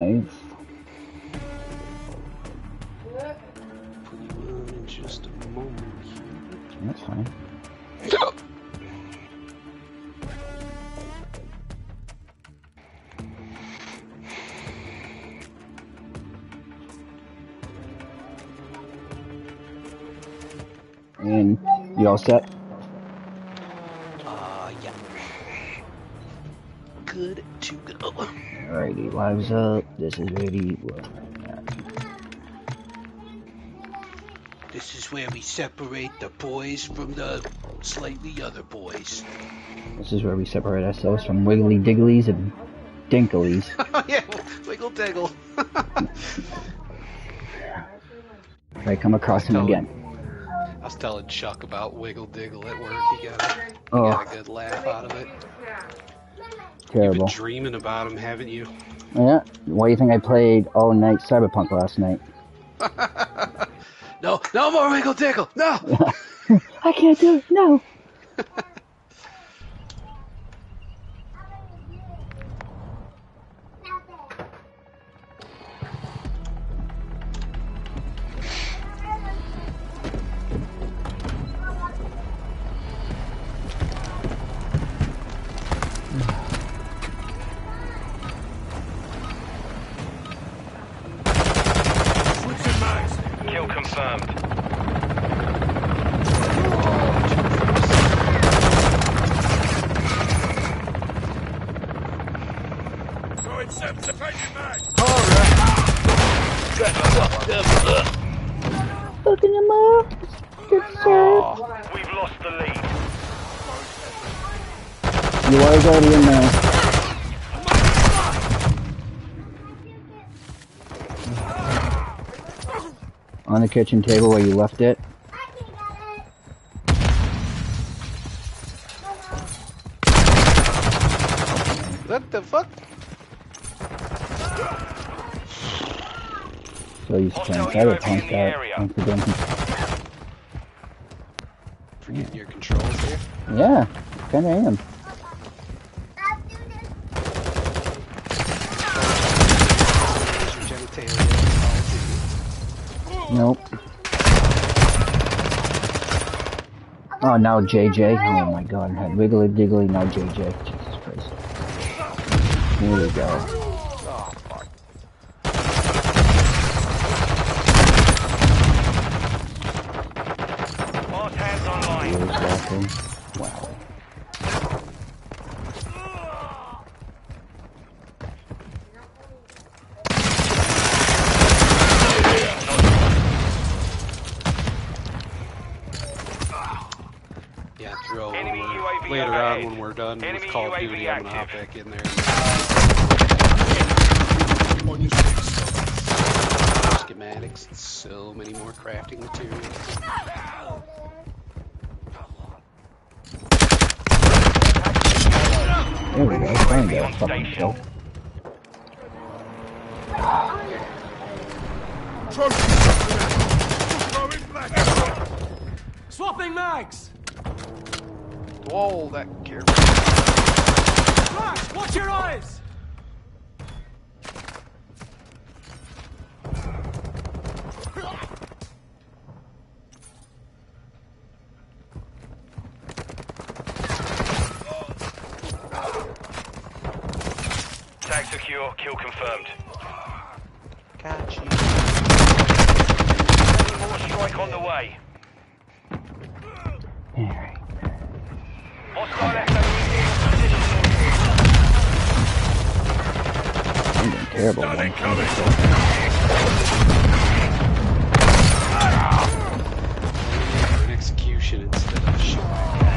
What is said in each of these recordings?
Moment. That's fine. And you all set? Lives up. This is ready. Well, This is where we separate the boys from the slightly other boys. This is where we separate ourselves from Wiggly Digglies and Dinklies. Oh, yeah, wiggle diggle. If I come across him again. I was telling Chuck about Wiggle Diggle at work. He got a, he Oh. got a oh. good laugh out of it. Terrible. You've been dreaming about him, haven't you? Yeah. Why do you think I played all night Cyberpunk last night? No, no more Wiggle Diggle. No. I can't do it. No. the kitchen table where you left it. What the fuck? So he's playing Cyberpunk that once again. Forgetting your controls here. Yeah, kinda am. Now JJ. Oh my god, I had Wiggly Diggly, now JJ. Jesus Christ. Here we go. Oh, fuck. Last hands online. Where's walking? Wow. Yeah, throw Enemy when we're- UAV later on overhead. when we're done Enemy with Call of UAV Duty. I'm gonna hop active. back in there. On your six. Schematics, and so many more crafting materials. There we go. Find that on fucking station. kill. Trophy. Throwing mag. Swapping mags! Whoa, that gear. Flash, watch your eyes! Tag secure. Kill confirmed. Got you. Enemy mortar strike on the way. Alright. Hostile I'm doing terrible. Stun man. incoming. An execution instead of shooting.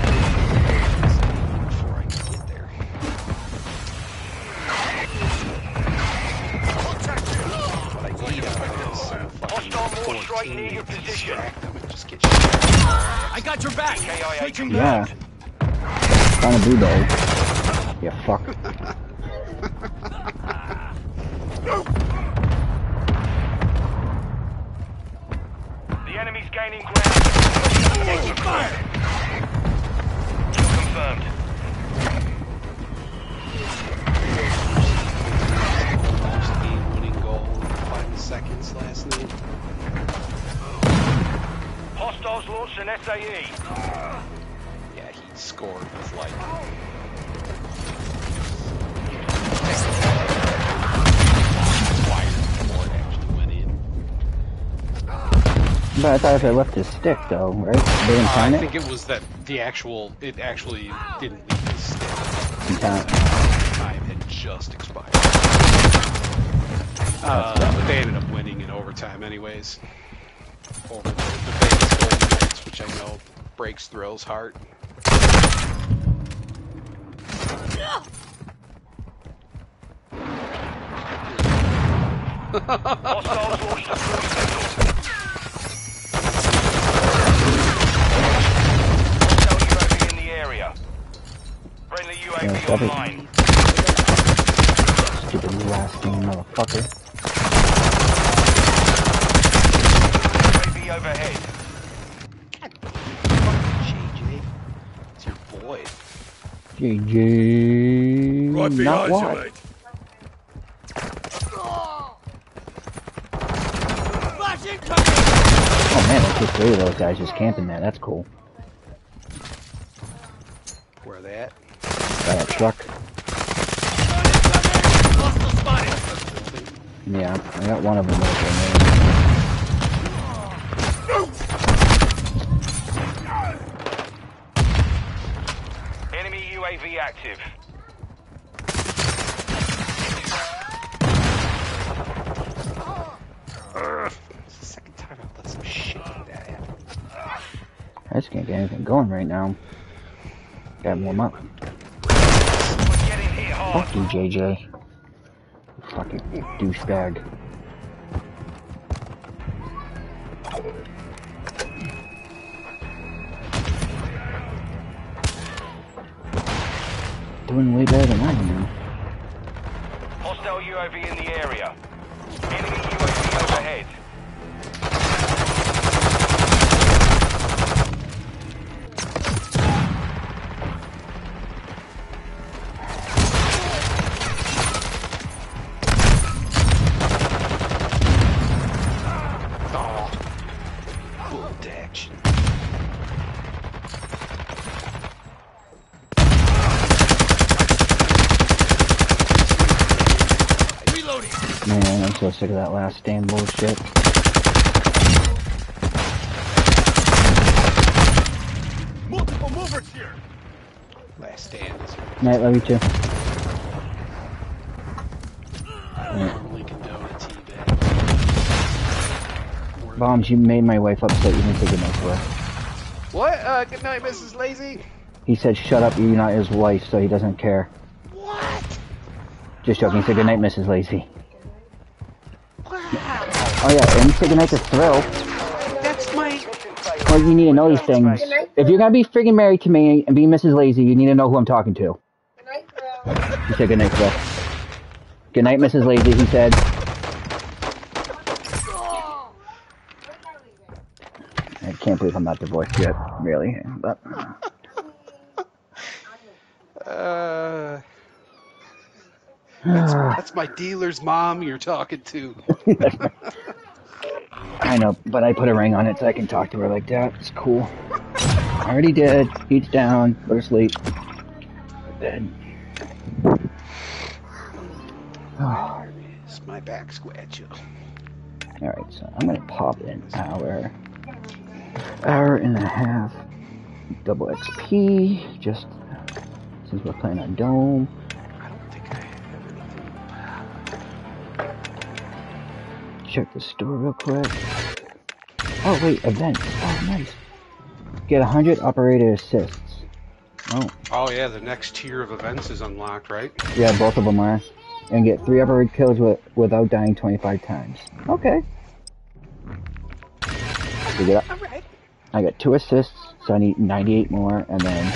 Hostile mortar strike near your position. distract them and just get shot. I got your back! KIA Switching Yeah. Trying to do though. Yeah, fuck. I thought if I left his stick though, right? They didn't Uh, I count it? think it was that the actual. It actually didn't leave his stick. Didn't. Time had just expired. Uh, but they ended up winning in overtime, anyways. Over the, the Vegas Golden Knights, which I know breaks Thrill's heart. Hostiles launched a cruise missile. Hostile UAV in the area. Friendly Yeah, UAV stop it. online. Stupid rascal motherfucker. UAV overhead. JJ, it's your boy. GG. Right Not behind you, what? mate. Oh man, there's just three of those guys just camping there. That's cool. Where they at? By that truck. Yeah, I got one of them right there. Enemy UAV active. Second time I've let some shit like that happen. I just can't get anything going right now. Gotta warm up. Fuck you, JJ. You Fucking douchebag. Doing way better than I am. Hostile UAV in the area. Sick of that last stand bullshit. Multiple movers here. Last stand is Night, love you too. normally condone a teabag. Or- Bombs, you made my wife upset. You didn't say goodnight to her. What? Uh, good night, Mrs. Lazy. He said, shut up, you're not his wife, so he doesn't care. What? Just joking. Say goodnight, Mrs. Lazy. Oh yeah, and say goodnight to Thrill. That's my. Well, you need to know these things. If you're gonna be friggin' married to me and be Mrs. Lazy, you need to know who I'm talking to. He said goodnight, Thrill. Good night, Mrs. Lazy, he said. I can't believe I'm not divorced yet, really. But Uh, that's, that's my dealer's mom you're talking to. I know, but I put a ring on it so I can talk to her like that. It's cool. Already did. Heat's down. Go to sleep. Bed. Oh, It's my back scratcher. Alright, so I'm gonna pop an hour, hour and a half, double XP, just since we're playing on Dome. Check the store real quick. Oh wait, events. Oh nice. Get 100 operator assists. Oh, Oh yeah, the next tier of events is unlocked, right? yeah, both of them are. And get 3 operator kills with, without dying 25 times. Okay. So get up. I got 2 assists, so I need 98 more, and then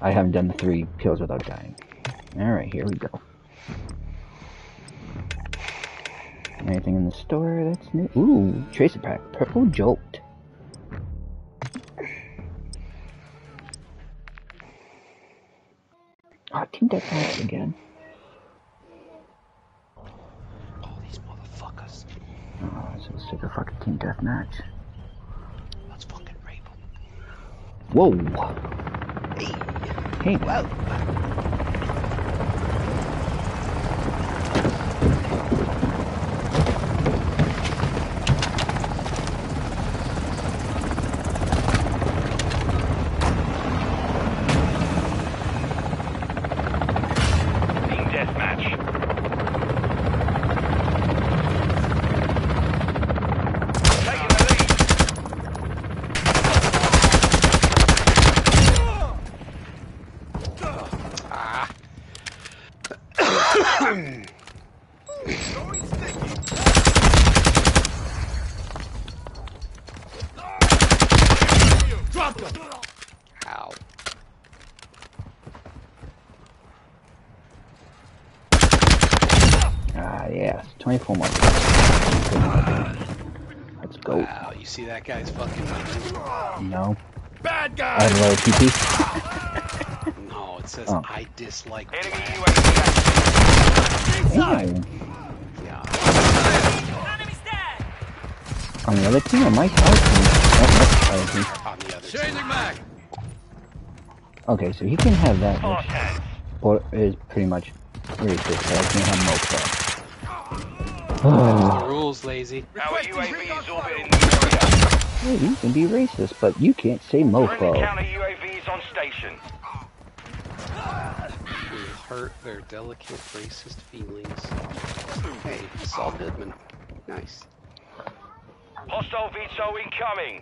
I haven't done the 3 kills without dying. Alright, here we go. Anything in the store that's new? Ooh, Tracer Pack. Purple Jolt. Oh, Team Deathmatch again. Oh, these motherfuckers. Oh, So sick of fucking team deathmatch. Let's fucking rape him. Whoa! Hey. Hey, wow. Team deathmatch. Taking the lead. Ah. Going sticky. Drop them. Ow. Ah, yes. 24 more. Let's go. Wow, you see that guy's fucking. No. Bad guy! I guy. have a low TP. No, it says Oh. I dislike Enemy black. UAV active. Inside. Yeah. On the other team or my side team? Oh, my. On the other side. Changing mag. Okay, so he can have that, Fast which hands. or is pretty much racist, but I can't have Mofo. The rules, lazy. Our UAV is orbiting the area. Hey, you can be racist, but you can't say Friendly Mofo. counter UAV is on station. will hurt their delicate racist feelings. Hey, Saul Goodman. Nice. Hostile VTOL incoming.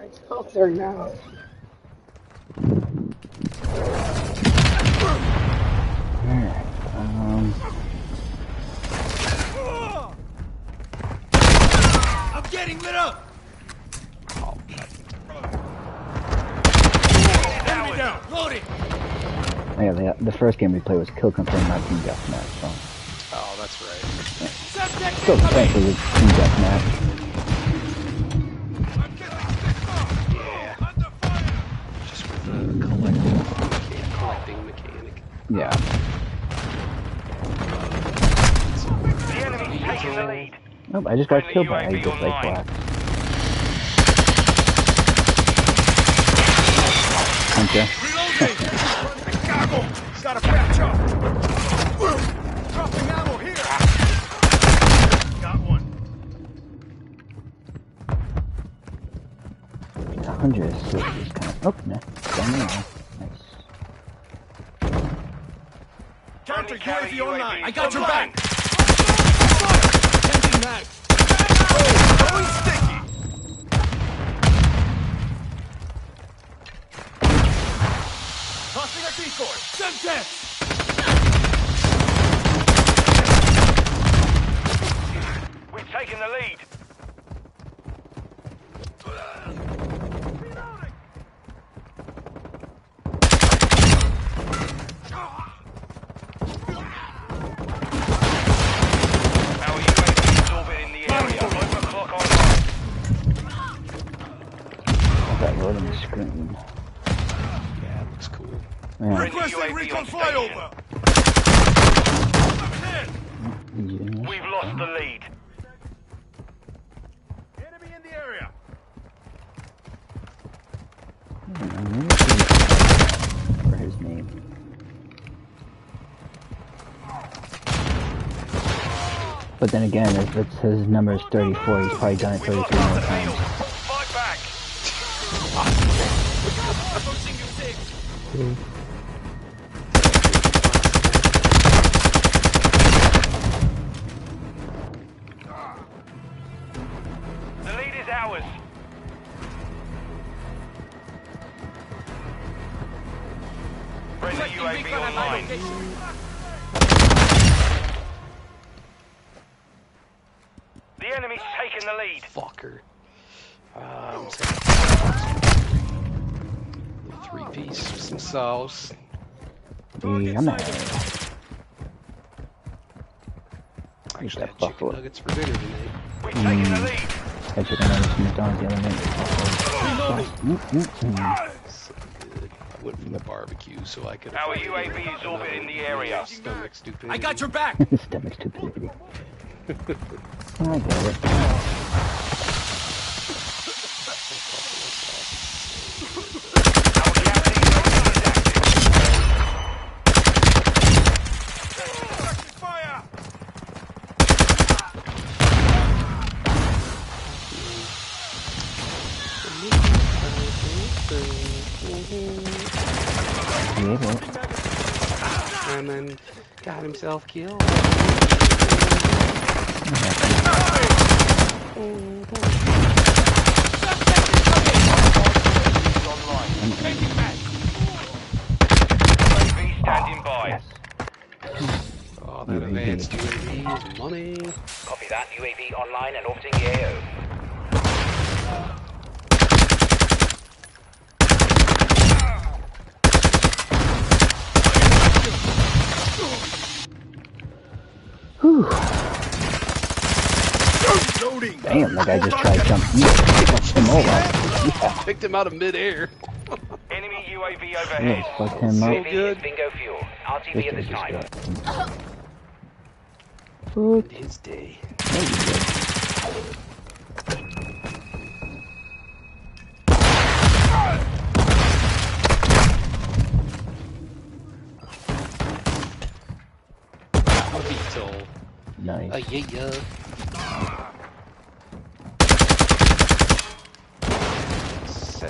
I Alright, um, I'm getting lit up. Oh, Enemy down. Loading. yeah, the, the first game we played was Kill Confirm, not Team Deathmatch, so. oh, that's right. Subject Still incoming. technically Team Deathmatch. I'm getting picked off. Yeah, Under just with the collecting, mecha- collecting mechanic. Yeah. The enemy's taking the lead. Nope, I just got Friendly killed by UAV I just like online. black. Hunter. Reloading. Goggle. Got a patch up. Dropping ammo here. Got one. The Hunter is so is kind of. Oh, no. Down the line. Nice. Counter Friendly counter UAV online. UAV I got your back. Mag. Going sticky. Tossing a decoy. Semtex. We've taken the lead. Our UAV is orbiting the area. Overclock online. I got loading the screen. Yeah, it looks cool. Yeah. Friendly Requesting UAV recon on station. flyover. Ahead. Easy. We've lost the lead. Enemy in the area. For his name. But then again, if it's his number is 34, he's probably done it We've 33 more times. Some sauce. Yeah, I'm out. I actually that had chicken buffalo. nuggets for dinner tonight. We've taken the lead. I took another from McDonald's the other night. Mm, mm, mm. So good. went from the barbecue so I could. Our avoid UAV is orbiting the area. Stomach stupidity. I got your back. Stomach stupidity. I get it. Our captain is Fire! Get it. And then got himself killed. standing by. Oh, that advanced UAV is money. Copy that. UAV online and orbiting the AO. Whew. Loading! Damn, that guy just tried jumping. Fucked him over. Yeah. Picked him out of midair. Enemy UAV Yeah, overhead. fucked him up. UAV good. bingo fuel. This RTV at guy this just time. got. Fuck. His day. There you Nice. Uh, yeah, yeah.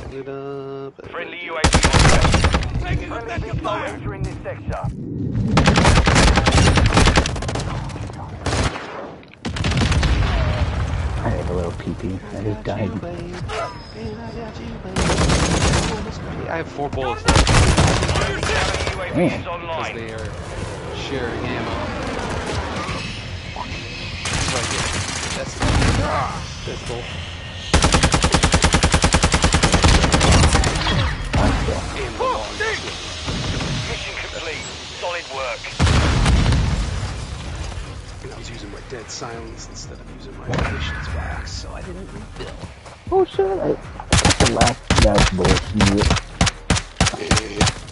Set it up. Friendly UAV on Friendly deploy entering this sector. I have a little pee pee. I just died. I have four bullets left Enemy UAV is Damn. because they are sharing ammo. So I get that's ah, pistol and Mission complete. Solid work. And I was using my dead silence instead of using my munitions box, so I didn't refill. Oh shit! I, that's the last. That's bullshit.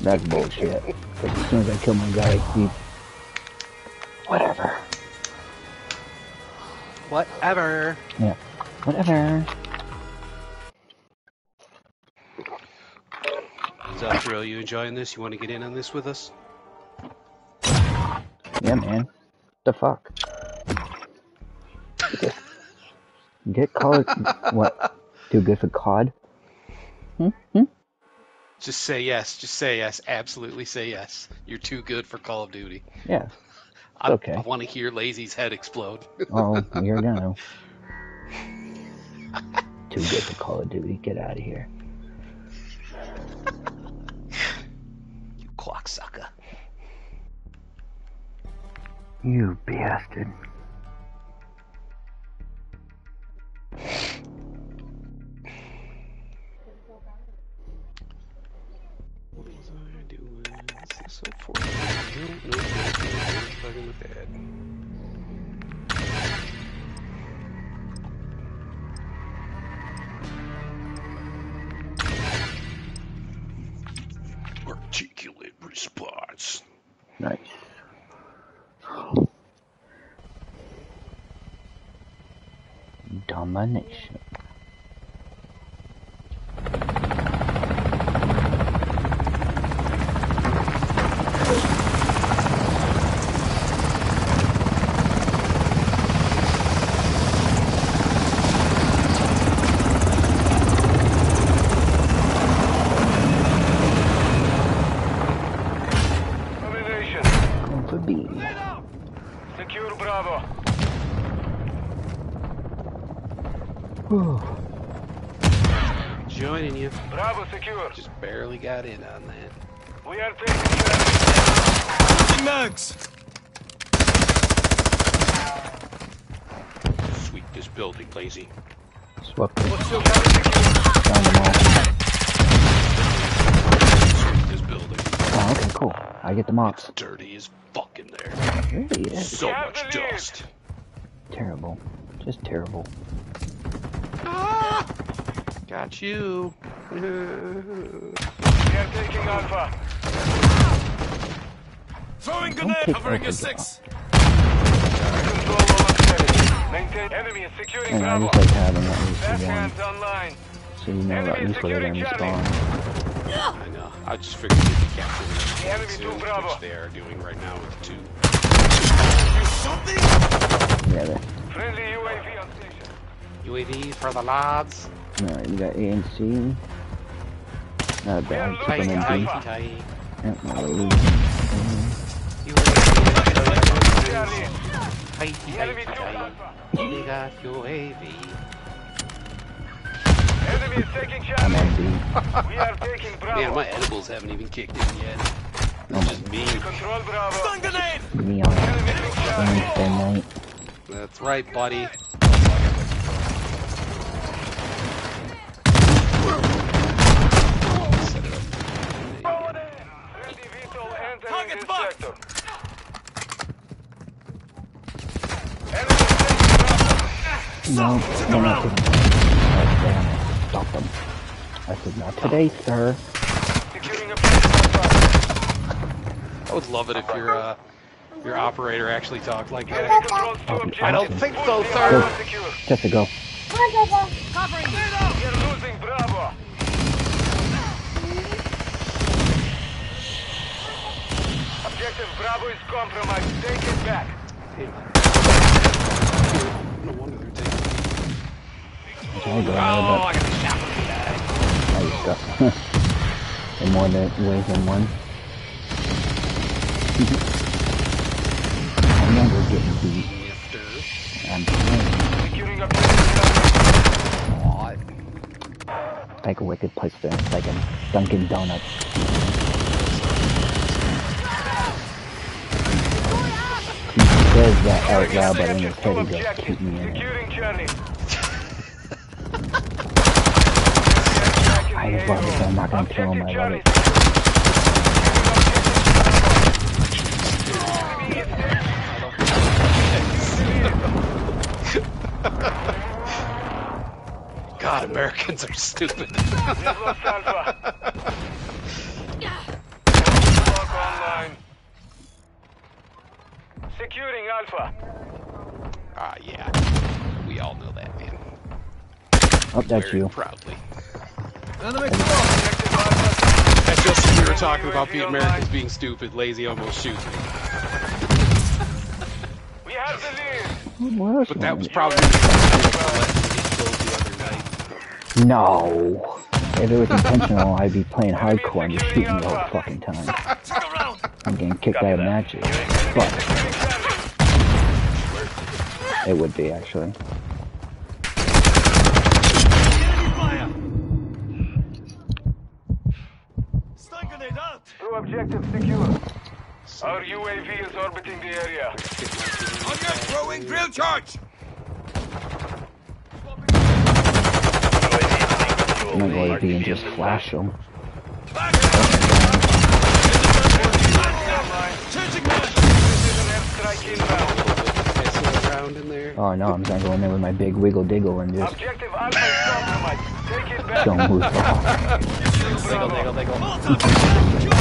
That's bullshit. as soon as I kill my guy, he. Whatever. Whatever. Yeah. Whatever. Zafiro, you enjoying this? You want to get in on this with us? Yeah, man. The fuck. Get, get called what? Too good for COD? Hmm? Hmm? Just say yes. Just say yes. Absolutely say yes. You're too good for Call of Duty. Yeah. I, okay. I want to hear Lazy's head explode. Oh, you're gonna. Too good for Call of Duty. Get out of here. you clocksucker. You bastard. What was I doing? 604. No, no, no, no, fucking with that. Response. Nice. Domination. Elimination. Going for B. Secure Bravo. Whew. Joining you. Bravo secure. Just barely got in on that. We are taking UAV. Using mags. Sweep this building, Lazy. Swept it. Hostile cover. Found them all. Sweep this building. Oh, okay, cool. I get the mops. Dirty as fuck in there. There he is. So Yeah, much dust. Terrible. Just terrible. Got you. We are taking Alpha. Throwing grenade. take Covering over a six. Control all activity. Maintain. Enemy is securing And I Bravo. just like having at least Back hands online. so you know at least where they're spawn. I know. I just figured they'd be capturing The the enemy soon, took Bravo. which they are doing right now with two. Something. Yeah, they're, Friendly UAV on station. UAV for the lads. Alright, you got A and C. Not bad, Yeah, keeping in tight, D. tight. tight. Yep, not losing. UAV. Charlie. Tight, The enemy tight, took tight. Alpha. We got UAV. Enemy is taking I'm Charlie. on D. We are taking Bravo. Man, my edibles haven't even kicked in yet. It's just oh me. Control Bravo. Stun grenade. Me on Enemy took Charlie. That's right, buddy. Set it up. Friendly VTOL entering Target this marked. sector. Enemy is. No, they're not Oh, damn. Stop them. I said, not today, sir. Securing objective Alpha. I would love it if your uh, your operator actually talked like that. controls. I don't think so, sir. Bravo secure. Just to go. Covering you. We are losing Bravo. Objective Bravo is compromised. Take it back. Oh, no wonder they're taking. I go Oh, oh, I got shot from the guy. I just got in more than ways than one. I never get beat. I'm playing Securing objective Bravo. Like a wicked place there. It's like a Dunkin' Donuts. He says that out loud, but in his head he goes, keep me in it. I just love it, so I'm not gonna kill him, I love it. God, Americans are stupid. We've lost Alpha. Lock online. Securing Alpha. Ah, yeah. We all know that, man. Oh, that's Very you. Proudly. Enemy Objective Alpha. And just as we were talking about the Americans being stupid, Lazy almost shoots me. We have the lead. But that was probably the other night. No. If it was intentional, I'd be playing hardcore and just shooting the whole fucking time. I'm getting kicked out of matches. But it would be, actually. Enemy fire. Stun grenade out. Two objectives secure. Our UAV is orbiting the area. On your throwing drill charge. I'm gonna go AV and just flash them. Online. Changing man. Precision airstrike inbound. Missile around in there. Oh no, I'm gonna go in there with my big wiggle diggle and just Objective Alpha is compromised. Take it back. show 'em who's boss. Diggle, diggle, diggle.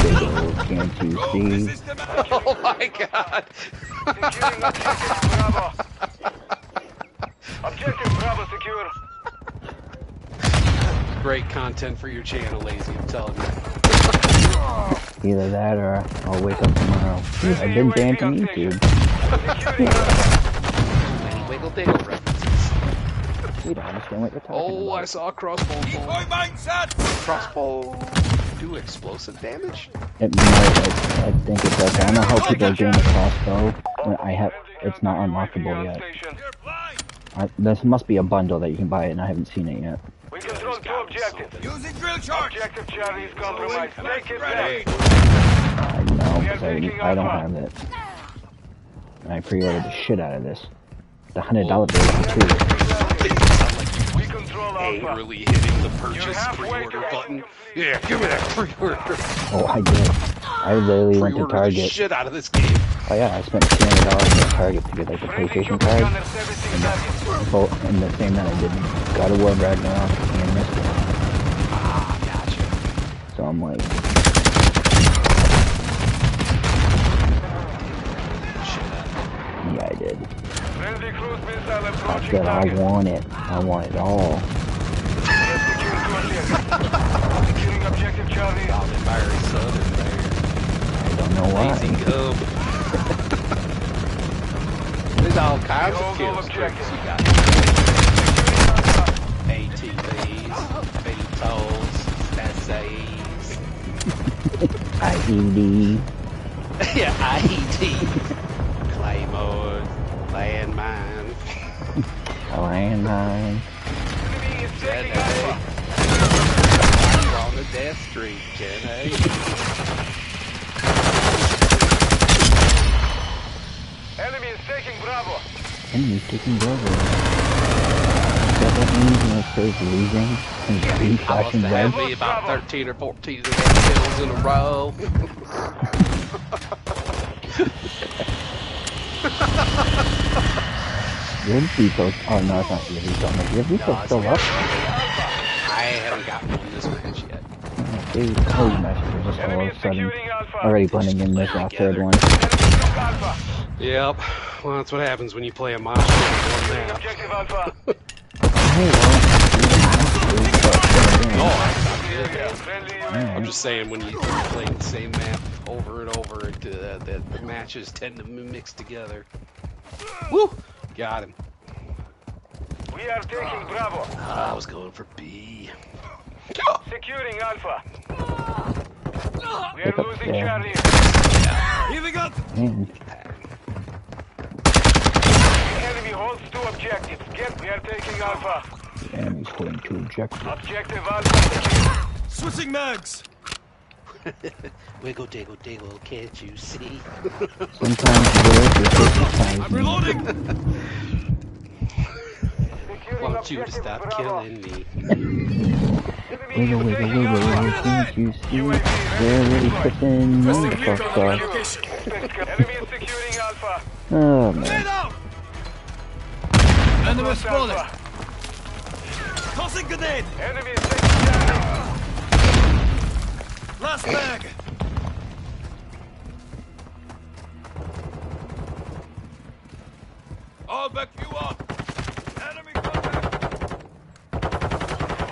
Diggle, can't you see? Oh my god! Securing objective Bravo. Objective Bravo secure. Great content for your channel, Lazy, I'm telling you. Either that or I'll wake up tomorrow. I've been banned from YouTube. Securing Alpha. Many wiggle diggle references. We don't understand what you're talking Oh, I saw a crossbow. decoy mindset. Crossbow do explosive damage? It might, I, I think it does. I don't know how people are doing the crossbow. when I have, it's not unlockable yet. Station. You're blind. I, this must be a bundle that you can buy it, and I haven't seen it yet. We control two objectives. Using drill charge. Objective Charlie is compromised. Take it back. I know, because I, I don't have it. And I pre-ordered the shit out of this. The hundred dollar version too. We control Alpha. Angrily hitting the purchase pre-order button. complete. Yeah, give me that pre-order. Oh, I did. I literally went to Pre-order the Target. shit out of this game. Oh yeah, I spent two hundred dollars at Target to get like the PlayStation card. Gunner servicing. Both in the same night I did God of War Ragnarok and this one. Ah, gotcha. So so I'm like, yeah, I did. Friendly cruise missile I said I want it. I want it all. Securing objective Charlie. Sounded very southern there. I don't know Easy why. go. There's all kinds of kill all streaks. objectives. You got ATVs, VTOLs, SAEs. IED. yeah, IED. Claymores, landmines. A landmine. Enemy is taking Gen A. Alpha. On the death streak, Gen Enemy is taking Bravo. Enemies taking Bravo. Does that mean when it says losing and three I must flashing have red? me about 13 or 14 kills in a row. Your Vito's, oh no, it's not your Vito. No, your Vito's No, still up. I haven't gotten one this match yet. Dude, holy messages just all of a sudden already blending in with our third one. Enemy took Alpha. Yep. Well, that's what happens when you play a monster with one map. objective Alpha. Hey, well, Oh, that's not good. Friendly Yeah. I'm just saying when you play the same map over and over, it, uh, the, the matches tend to mix together. Woo! Got him. We are taking Bravo. Ah, I was going for B. Securing Alpha. We are losing there. Charlie. Healing up! man, Enemy holds two objectives. Get. We are taking Alpha. the enemy's holding two objectives. Objective Alpha secured. Switching mags! Wiggle, diggle, diggle, can't you see? Sometimes words are just I'm reloading! Securing Want you to stop killing me. Wiggle, wiggle, wiggle, wiggle, can't you see? They're really putting motherfucker. Enemy is securing Alpha. Oh man. Enemy Enemy spotted! Tossing grenade! Enemy is taking Charlie. Last mag! I'll back you up! Enemy contact!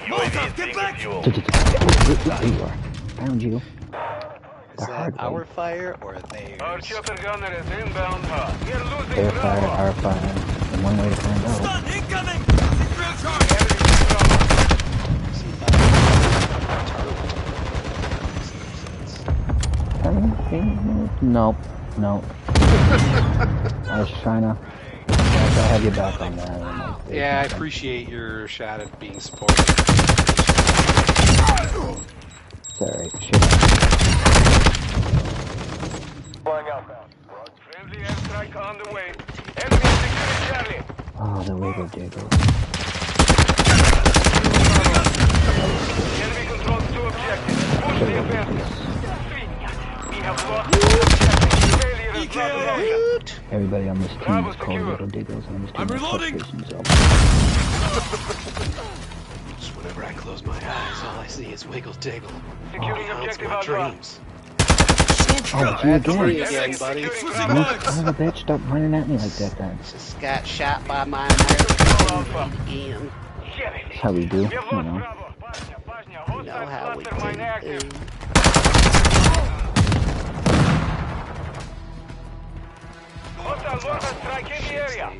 Molotov, get back! There you are. Found you. Is that our fire or Our chopper gunner is inbound. We Their fire, our fire. And one way to find out. Stun incoming! Drill charge! Enemy is Bravo. See if I can- Nope. Nope. I was trying to. I have your back on that. like, Yeah, I appreciate your shot at being supportive. Sorry, alright. Shit. Flying outbound. Friendly airstrike on the way. Enemy is Charlie. Oh, the wiggle jiggle. The enemy controls two objectives. Push the offensive. Everybody on this team is called secure. Little Diggles, and this team I'm reloading. touched. Just whenever I close my eyes, all I see is wiggle diggle. Securing Haunts objective my Alpha. dreams. Oh, it's you That's me again. again, buddy. Switching You mags! son of a bitch, stop running at me like that then. Just got shot by my American Alpha. again. That's how we do, you know. Bravo. Bosnia, Bosnia. You know how we do. Hostile mortar strike in the area.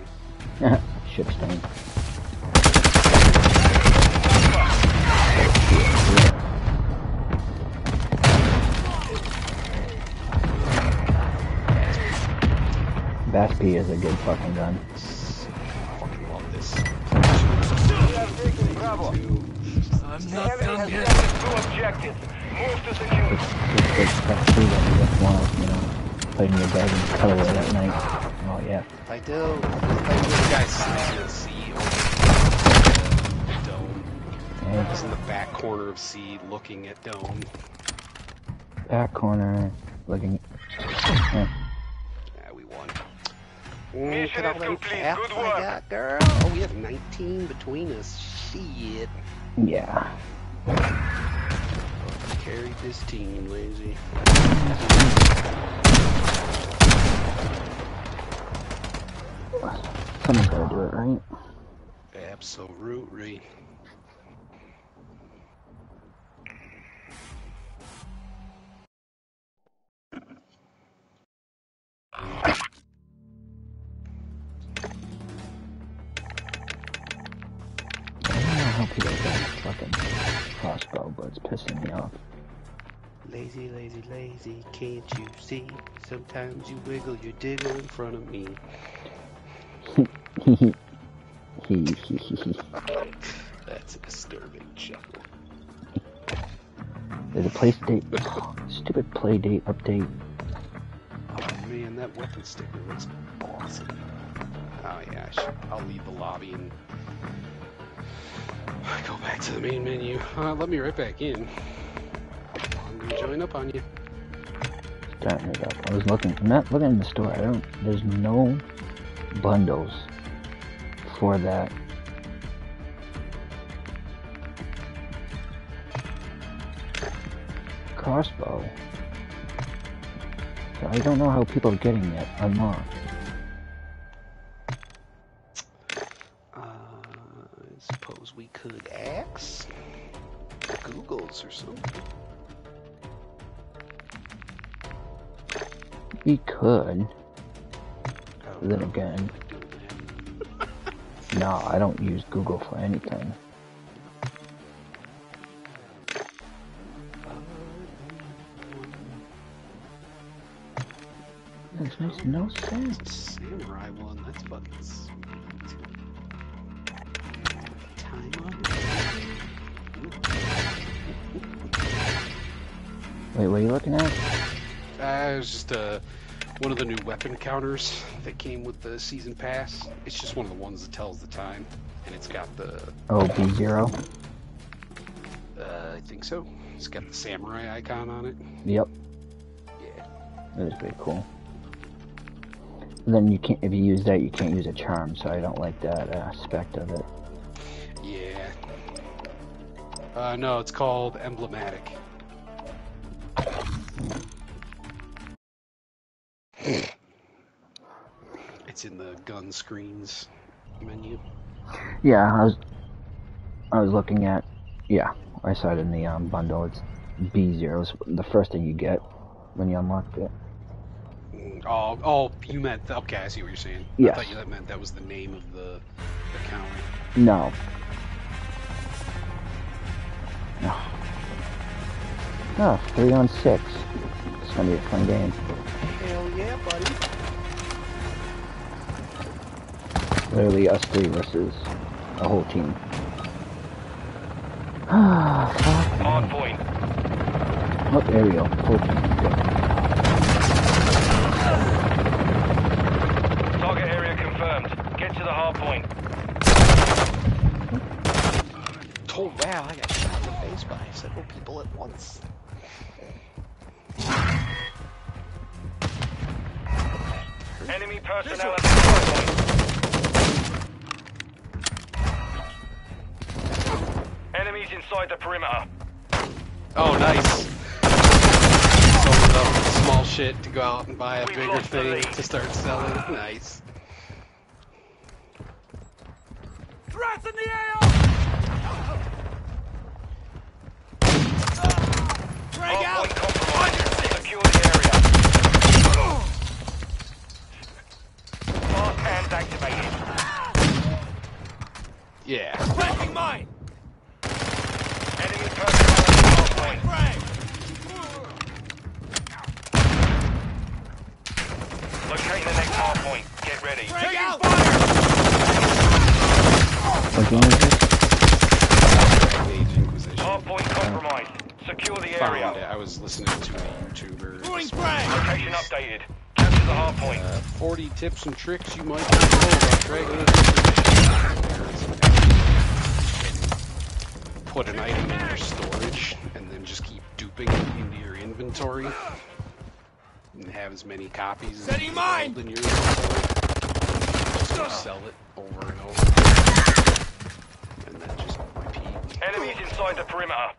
Ship stain. BAS-P is a good fucking gun. Fucking love this. Taking Bravo. I'm The not done yet. two objectives. Move to secure. It's it's good BAS-P that we just want, you know. Played in your garden colorway that night. Oh yeah. I do. I do. The guy sitting in C over the dome. And Just in the back corner of C, looking at dome. back corner, looking. Yeah. Yeah, we won. Mission Look is complete. Good work. got, girl. Oh, we have 19 between us. Shit. Yeah. Carried this team, lazy. Someone's gotta do it, right? Absolutely. I don't know how people get fucking crossbow, but it's pissing me off. Lazy, lazy, lazy, can't you see? Sometimes you wiggle your diggle in front of me. That's a disturbing chuckle. There's a play date. Stupid play date update. Oh man, that weapon sticker looks awesome. Oh yeah, I should, I'll leave the lobby and go back to the main menu. Uh, let me right back in. I'm gonna join up on you. Starting it up. I was looking. I'm not looking in the store. I don't. There's no bundles for that. Crossbow. So I don't know how people are getting it unlocked. Uh, I suppose we could ask Google's or something. We could. I then again, no, I don't use Google for anything. This makes no sense. Samurai one, that's fucking. Wait, what are you looking at? Uh, it was just uh, one of the new weapon counters that came with the season pass. It's just one of the ones that tells the time, and it's got the, Oh, B0? uh, I think so. It's got the samurai icon on it. Yep, Yeah. that is pretty cool. Then you can't, if you use that, you can't use a charm, so I don't like that aspect of it. Yeah. Uh, no, it's called emblematic. In screens menu. Yeah, I was, I was looking at, yeah, I saw it in the um, bundle. It's B0 is the first thing you get when you unlock it. Oh, oh, you meant okay. I see what you're saying. Yes. I thought you that meant that was the name of the account. No. No. Oh, three on six. It's gonna be a fun game. Hell yeah, buddy. Literally us three versus a whole team. Ah, fuck. Hard point. Oh, there we go. Whole team. Good. Target area confirmed. Get to the hard point. Oh wow, I got shot in the face by several people at once. Enemy personnel at the hard point. Enemies the perimeter. Oh, nice. Sold up small shit to go out and buy a We've bigger thing to start selling. Nice. Threats in the air! Drag Hard out! point compromised. Secure the area. Fast hands activated. Yeah. Cracking mine! Enemy personnel at the hard point. Frag! Locating the next hard point. Get ready. Frag out! What game is this? Age Inquisition. Hard point compromised. Secure the Found area. it. I was listening to a YouTuber. Throwing! Location updated. Capture the hard point. Uh, 40 tips and tricks you might not know about dragging a Put an item in your storage and then just keep duping it into your inventory. And have as many copies as Setting you mine! in your inventory. Just go sell it over and over. And then just repeat. Enemies inside the perimeter.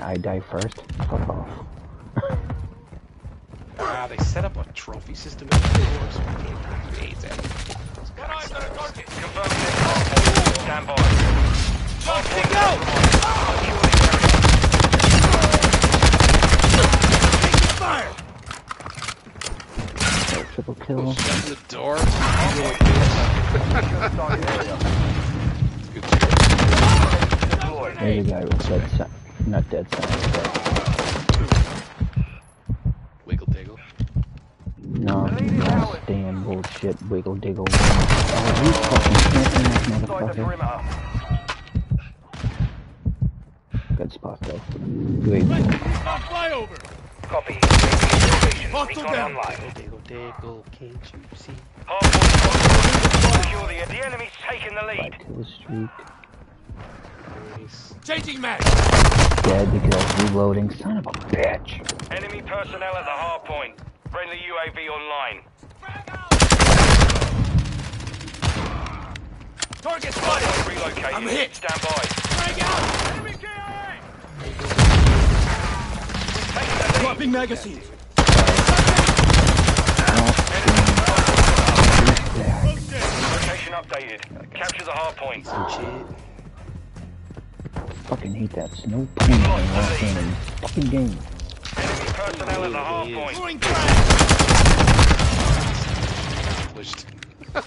Everything that was in there, I die first. Fuck off. Ah, they set up a trophy system in the doors. Hate that. Those Got eyes on a target. Confirming. Stand by. Hardpoint go! compromised. Fire. Oh, triple kill. Shut the door. Good shit. There's a guy with dead sa- not dead silence, but Wiggle diggle. no, last stand bullshit, wiggle diggle. Oh, you fucking camping that motherfucker. Good spot though. Wait, On flyover. Copy. Location. Hostile Recon down. online. Diggle diggle, can't you see? Hardpoint. Secure the. The enemy's taking the lead. five kill streak. Nice. Changing mag. Dead because I was reloading. Son of a bitch. Enemy personnel at the hardpoint. Friendly UAV online. Target spotted. Relocating. I'm hit. Stand by. Frag out. Enemy KIA. Taking the lead. Dropping magazines. Location updated. Capture the hardpoint. Shit. Fucking hate that snow pain in last game fucking game. Enemy personnel at the hardpoint. Throwing frag. Pushed.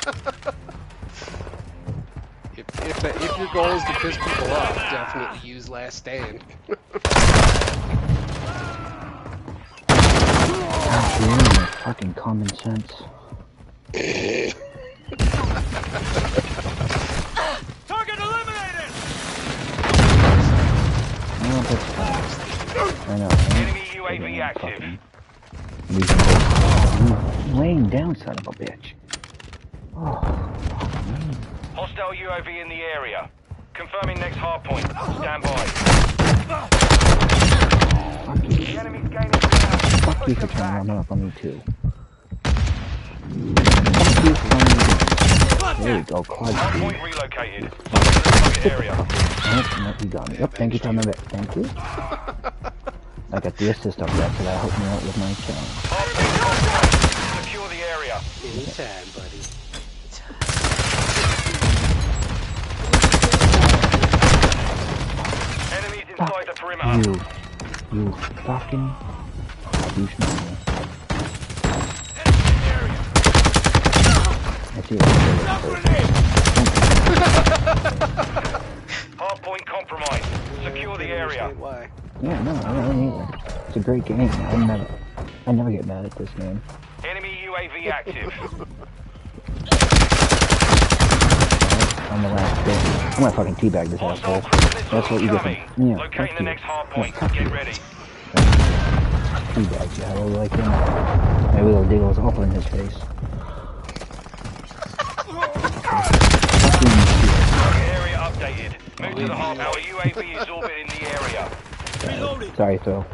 if, if, the, if your goal is to piss people off, definitely use last stand. God fucking common sense. Oh, that's fine. I know. Enemy UAV active. fucking laying down, son of a bitch. Oh. Hostile UAV in the area. Confirming next hardpoint. Stand by. Fuck you. The enemy's gaining. Fuck you for to run up on me too. Fuck you for running. There we go, quad speed. Hardpoint relocated. Target area. Nope, nope, you got me. Yep, thank you, Tom. Thank you. I got the assist up there, so that helped me out with my challenge. Hardpoint compromised. Secure the area. Anytime, buddy. Enemies inside the perimeter. you. You fucking douchebag. I see it. Grenade. Hardpoint compromised. Secure the area. Why? Yeah, no, I don't either. It's a great game. I never, I never get mad at this game. Enemy UAV active. On the last day, I'm gonna fucking teabag this Hostile asshole. That's what you get from, yeah, Locating the you. next Yeah, hardpoint. fuck Get you. ready. Teabag you, hello, like him. Maybe little diggles all in his face. Move to the hard. Our UAV is orbiting the area. Reloading. Sorry, Phil.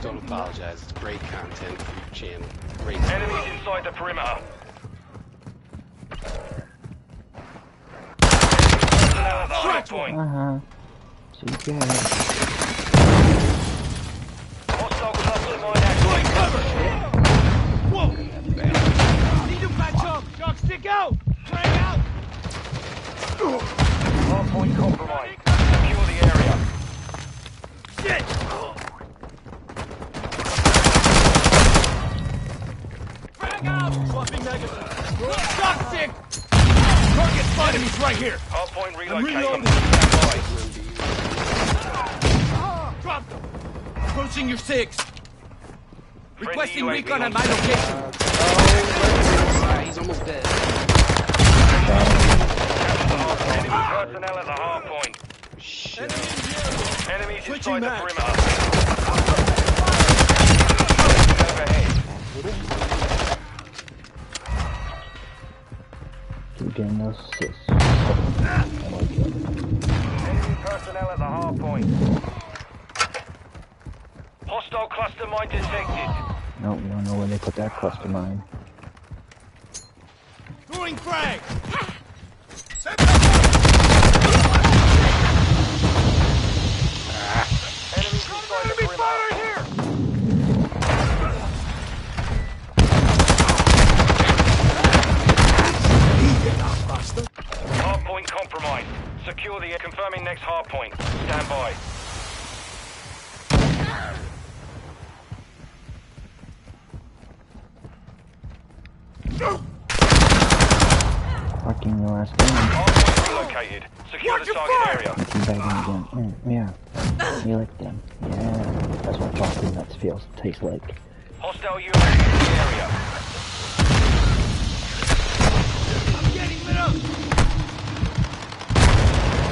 Don't apologize. It's great content for your channel. Great. Enemies inside the perimeter. Personnel at. Uh huh. See you guys. Hostile cluster mine active. Whoa. Need to patch up. Shock stick out. Frag out. Hardpoint compromised. Secure the area. Shit. Frag Frag out! Swapping magazine. Shock stick! Target spotted! Enemies right here! Hardpoint I'm reloading. Drop them! Approaching your six. Requesting recon at my location. Oh, he's almost dead. By. Enemy personnel at the hardpoint. Shit. Enemies Switching inside the mags. perimeter. Overhead. Getting assists. I like it. Enemy personnel at the hardpoint. Hostile cluster mine detected. No, we don't know where they put that cluster mine. Throwing frag! Enemies inside the perimeter. Hardpoint compromised. Secure the confirming next hardpoint. Stand by. Fucking the last game. Hardpoint relocated. Secure the target area. Teabagging again. Mm, yeah. You like them. Yeah. That's what chocolate nuts feels tastes like. Hostile UAV in the area. I'm getting lit up!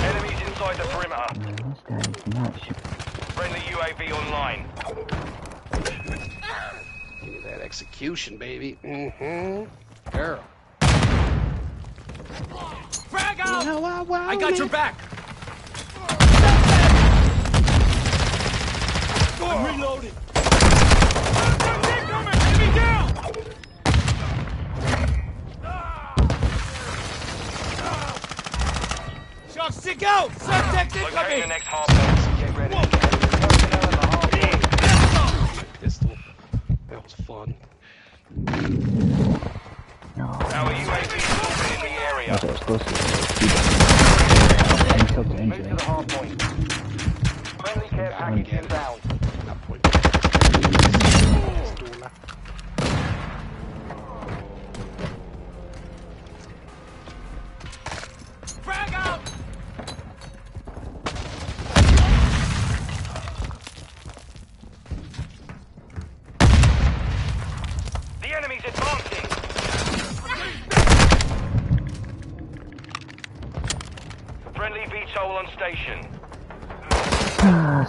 Enemies inside the perimeter. Man, this guy is not shooting. Friendly UAV online. Give me that execution, baby. Mm-hmm. Girl. Frag out! I got your back! I'm reloading! Enemy down! Shock stick out! Semtex Locating the incoming! next hardpoint. Get ready. Personnel at the hardpoint. Pistol. That was fun. No. Our UAV is in the area. That's supposed to do. The to the inbound. Point. Frag out! The enemy's advancing. Friendly VTOL on station. Ah,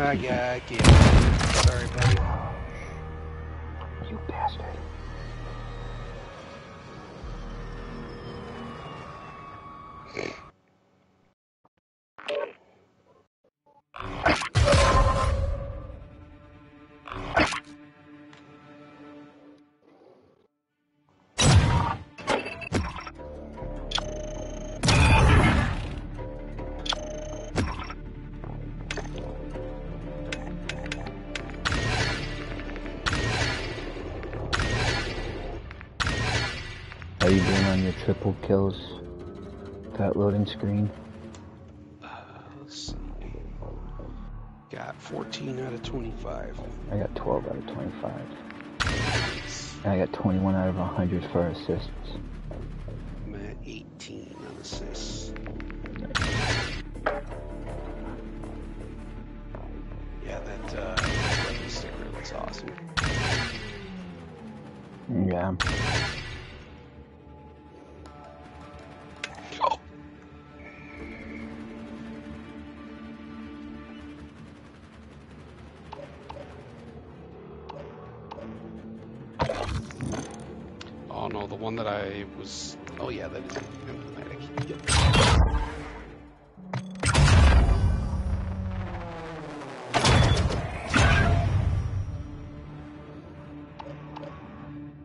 Ai, ai, que... kills? That loading screen? Uh, let's see. Got 14 out of 25. I got 12 out of 25. And I got 21 out of 100 for assists. I'm at 18 on assists. Yeah, that uh, sticker looks awesome. Yeah. One that I was. Oh yeah, that is emblematic. Yep.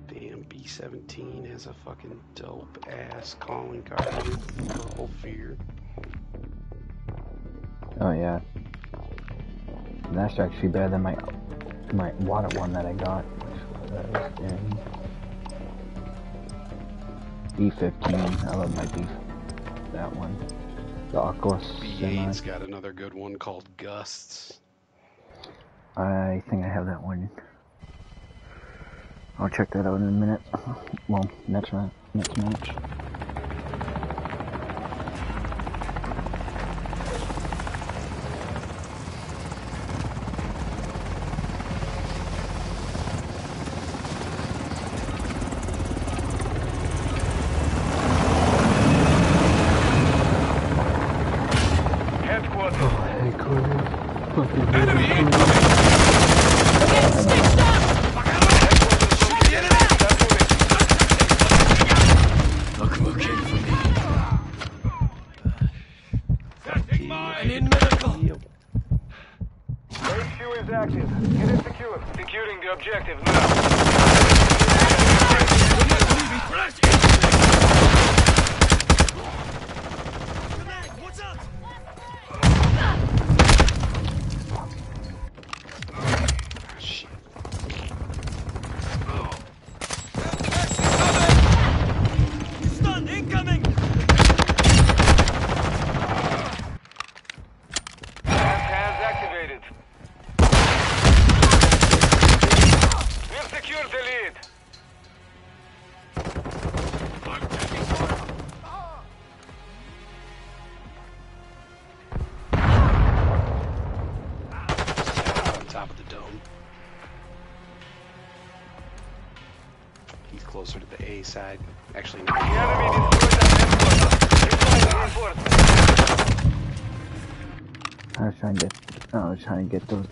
Damn, B17 has a fucking dope ass calling card. Purple fear. Oh yeah. That's actually better than my my water one that I got. Which was B15. I love my B. That one. The Aqua Semi. B8's got another good one called Gusts. I think I have that one. I'll check that out in a minute. Well, next match. Next match.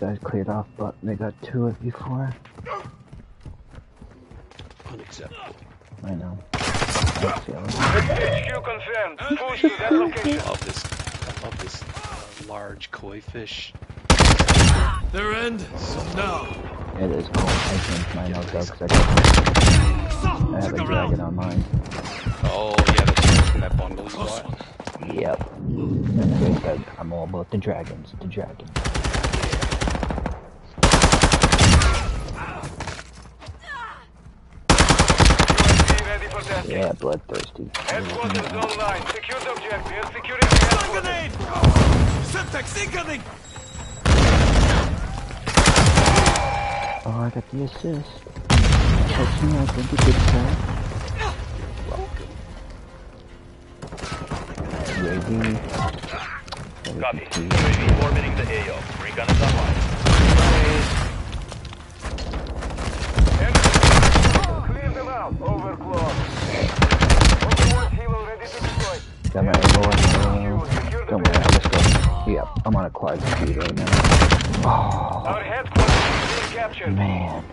Guys cleared off, but they got to it before. Unacceptable. I know. That's the other- HQ confirmed. Push that location. I love this. I love this uh, large koi fish. Their end? Now! It is cool. I changed mine out though, 'cause I, got, I have a dragon on mine. Oh yeah, that's from that bundle you Close Yep. That's what I said. I'm all about the dragons. The dragons. Be ready for testing. Yeah, bloodthirsty. Headquarters mm-hmm. online. Secure the objective. Securing the Stun headquarters. grenade! Semtex incoming! Oh, I got the assist. Touch me, I think it gets that. UAV. Copy. UAV orbiting the AO. Recon is online. Clear them out. Overclock. Overwatch helo ready to deploy. Got my arrow. Secure the Don't worry, base. let's go. Yep, I'm on a quad speed right now. Oh, Our headquarters being captured. man.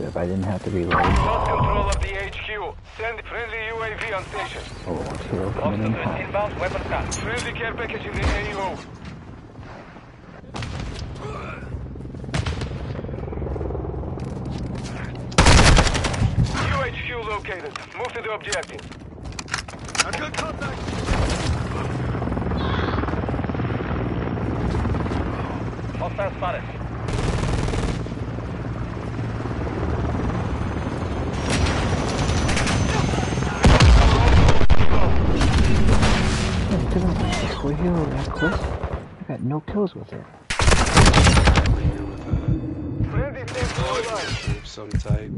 If I didn't have to reload. Lost control of the HQ. Send friendly UAV on station. Oh, hero coming in Obstacle inbound weapon scan. Friendly care package in the AO. UHQ located. Move to the objective. I've got contact! Spotted. I got no kills with it. Some type.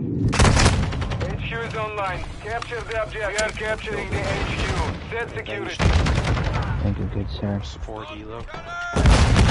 HQ is online. Capture the object. We are capturing the HQ. Set security. Thank you, good sir. Support helo.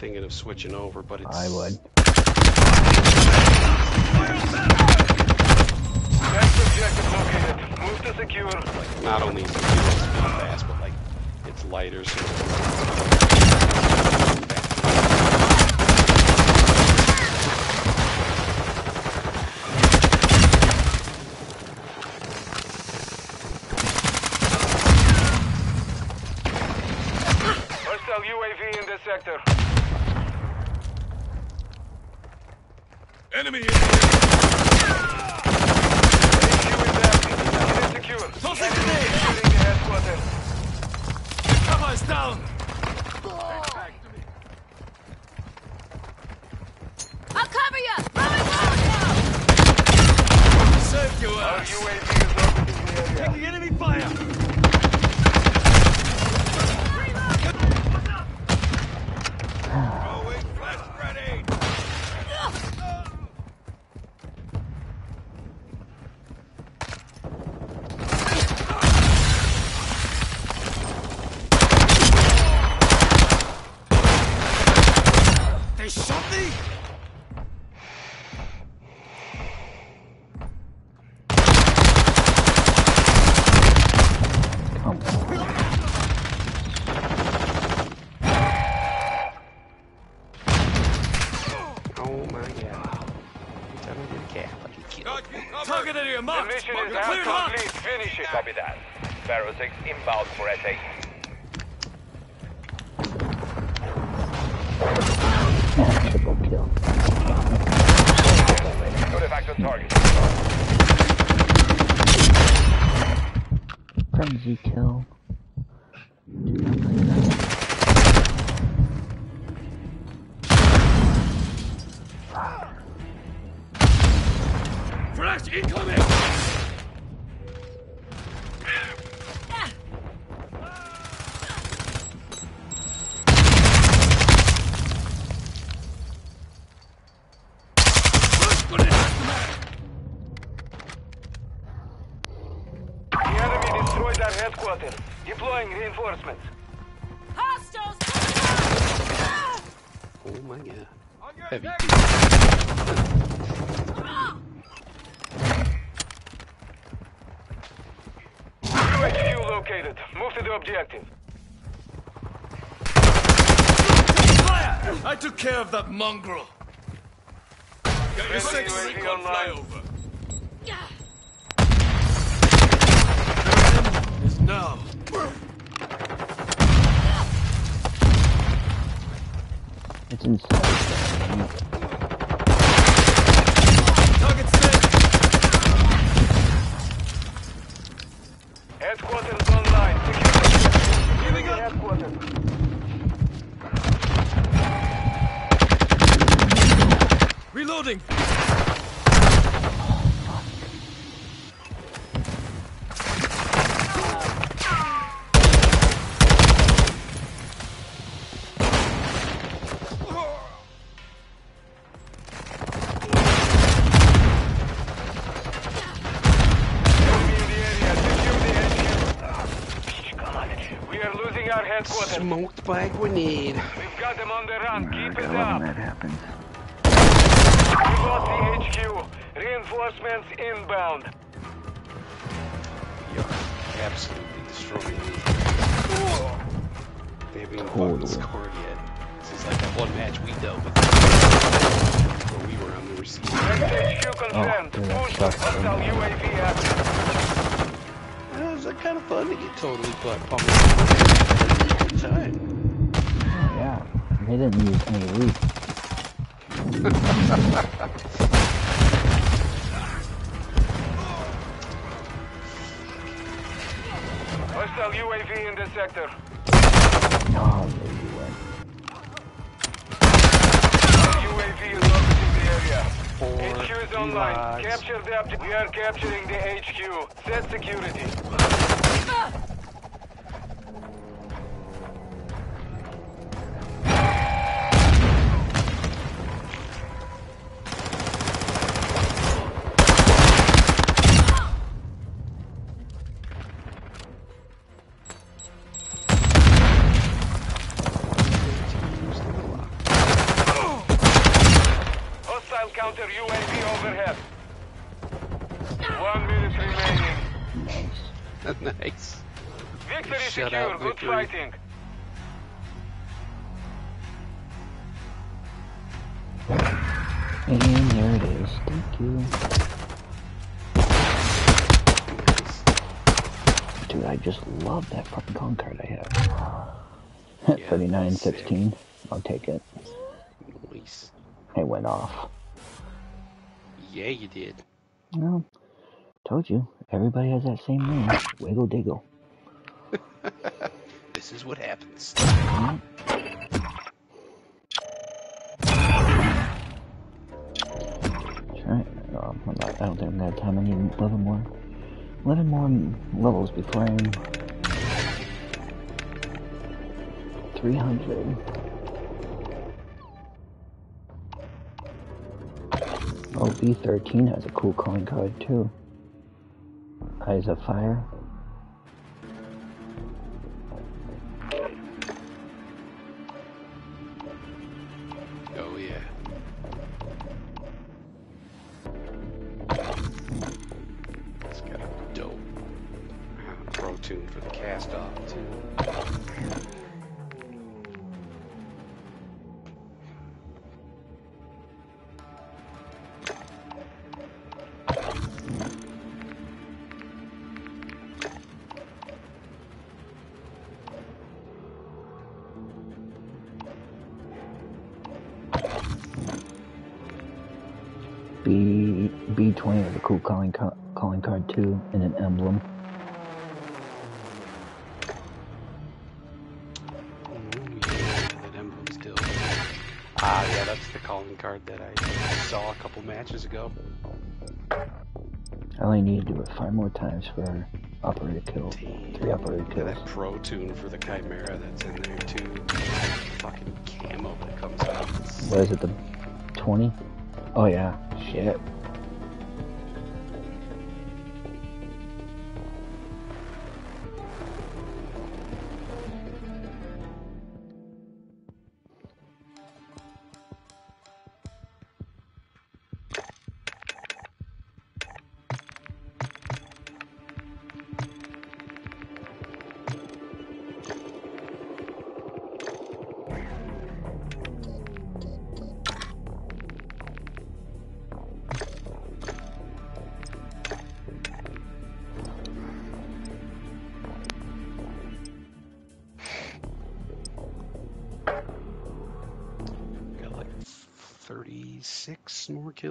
thinking of switching over, but it's... I would. Not only is it fast, but like, it's lighter, so mongrel. Get your second recon flyover. Is now. It's insane. we need. We've got them on the run. Oh, Keep it up. When that happens. We got the HQ. Reinforcements inbound. You're absolutely destroying me. They haven't totally. scored yet. This is like a one match window. But where we were on the receiving. HQ confirmed. Oh, yeah, Push hostile UAV active. It was kind of fun to get totally butt pumped. Time. Yeah, they didn't use any loot. Hostile UAV in the sector. Oh, there you. UAV is orbiting the area. Four HQ is online. Elogs. Capture the object. We are capturing the HQ. Set security. Yeah, 39 sick. 16. I'll take it. Nice. It went off. Yeah, you did. Well, told you. Everybody has that same name. Wiggle Diggle. This is what happens. Alright. Um, I'm I don't think I'm gonna have time. I need 11 more. 11 more levels before I'm 300. Oh, B13 has a cool calling card too. Eyes of Fire. B20 has a cool calling ca- calling card too, and an emblem. That emblem still. Ah, yeah, that's the calling card that I saw a couple matches ago. I only need to do it five more times for operator kill. Three operator Yeah, kills. that pro tune for the Chimera that's in there too. Fucking camo that comes out. What is it? The 20? Oh yeah. Shit.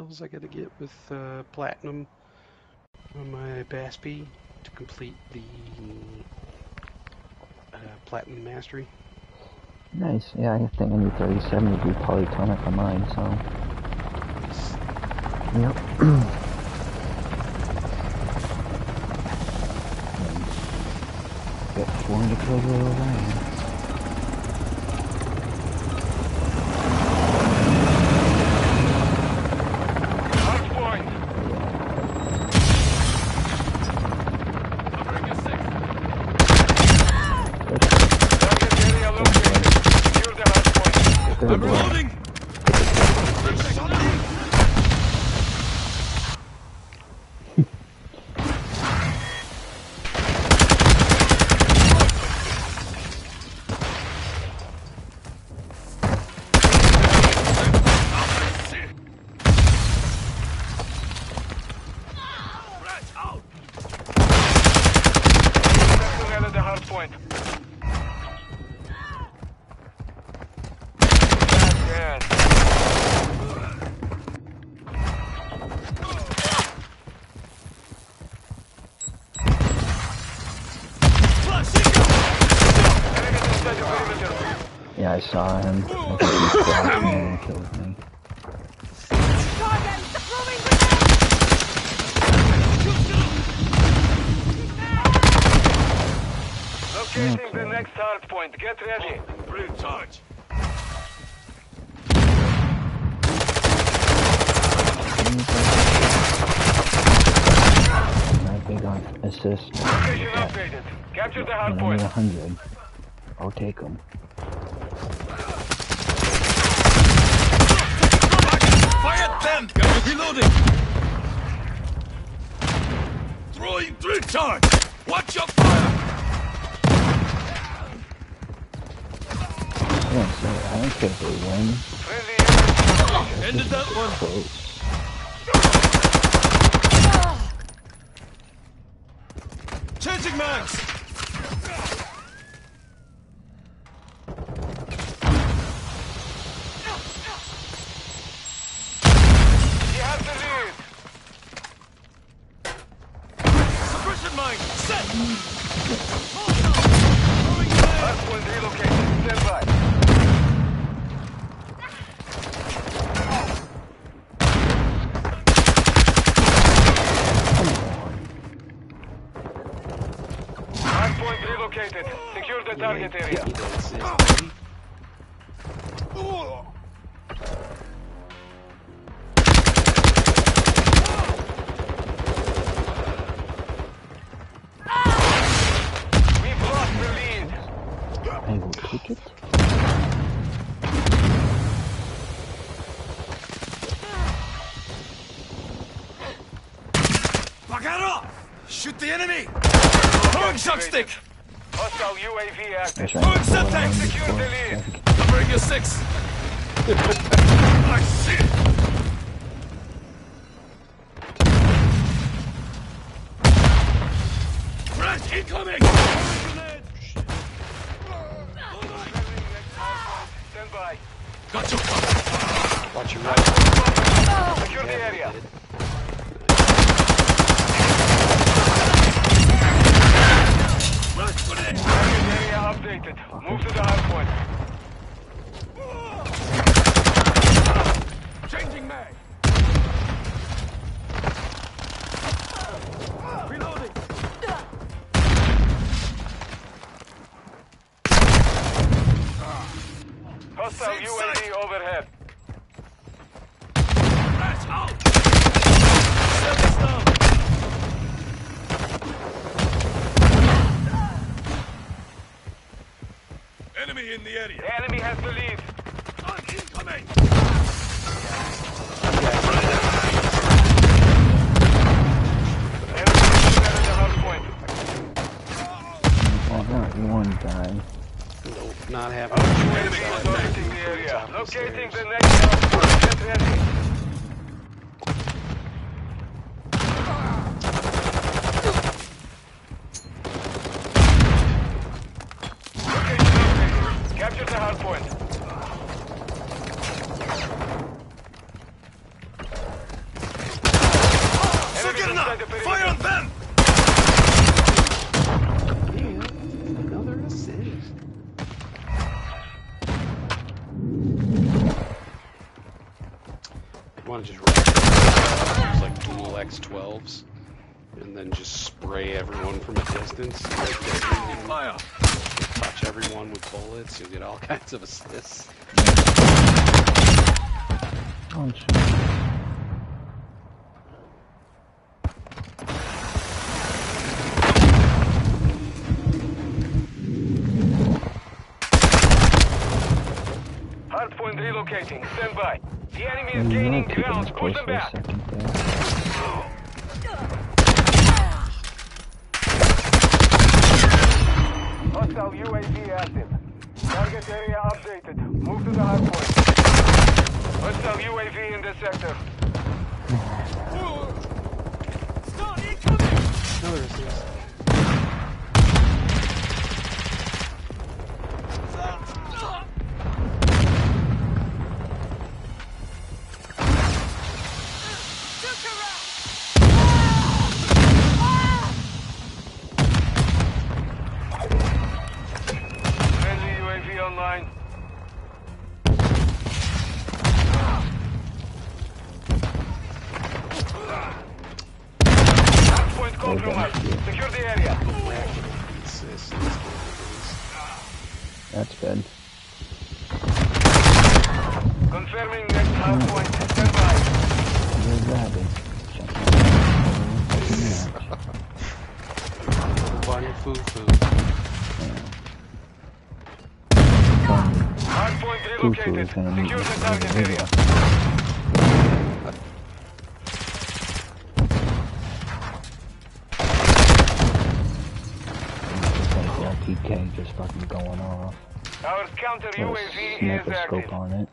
Kills I gotta get with uh, Platinum on my Bass BAS-P to complete the uh, Platinum Mastery. Nice. Yeah, I think I need 37 to do polyatomic on mine, so. Yep. Got 400 kills target area. Six! I see it! Threat incoming! Stand by. Got your cover! Watch your right. Secure the area. Right for it! Target area updated. Move to the hard point. Changing mag! Reloading! Hostile Same UAV side. overhead. That's out! Seven down! Enemy in the area! The enemy has the lead. On incoming! Enemy is at the hard point. Oh, not one guy. Nope, not happening. Enemy is orbiting the area. Locating the next hard point. Get ready. Location updated. Capture the hard point. Enemy Sugarna! inside the Fire on perimeter. them! Another assist. Want to just run use like dual X12s and then just spray everyone from a distance. Like, designated Fire! touch everyone with bullets. Of assists. Secure the area. That's good. Confirming next hard point. Stand by. One foo foo. Hard point Foo Foo relocated. is gonna meet Secure the target area. Like just fucking going off. Our counter UAV is active. scope on it.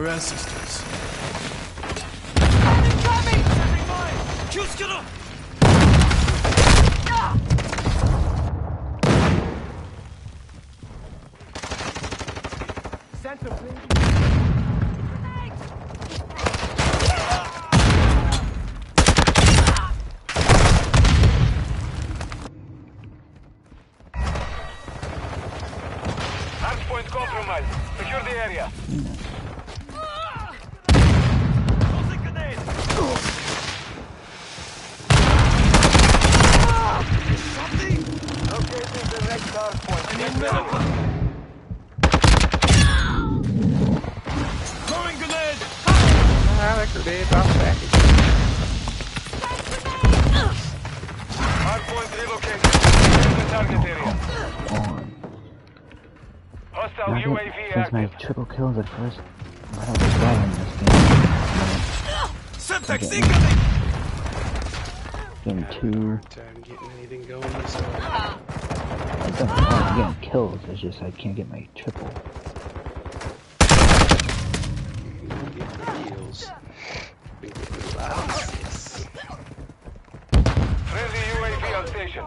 They're my active. triple kills at first, I don't get that in this game. Semtex Okay. incoming! Game two, Time getting anything going. So it doesn't matter, I'm getting kills, it's just I can't get my triple. get the deals. Been getting a lot of assists. Friendly UAV on station.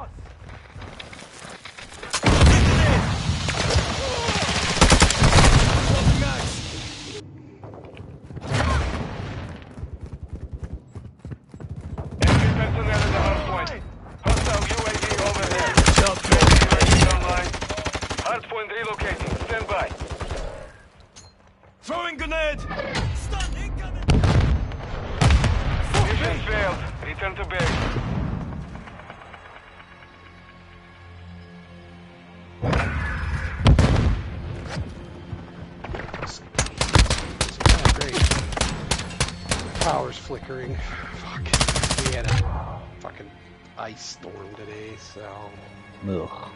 ice storm today, so. Ugh.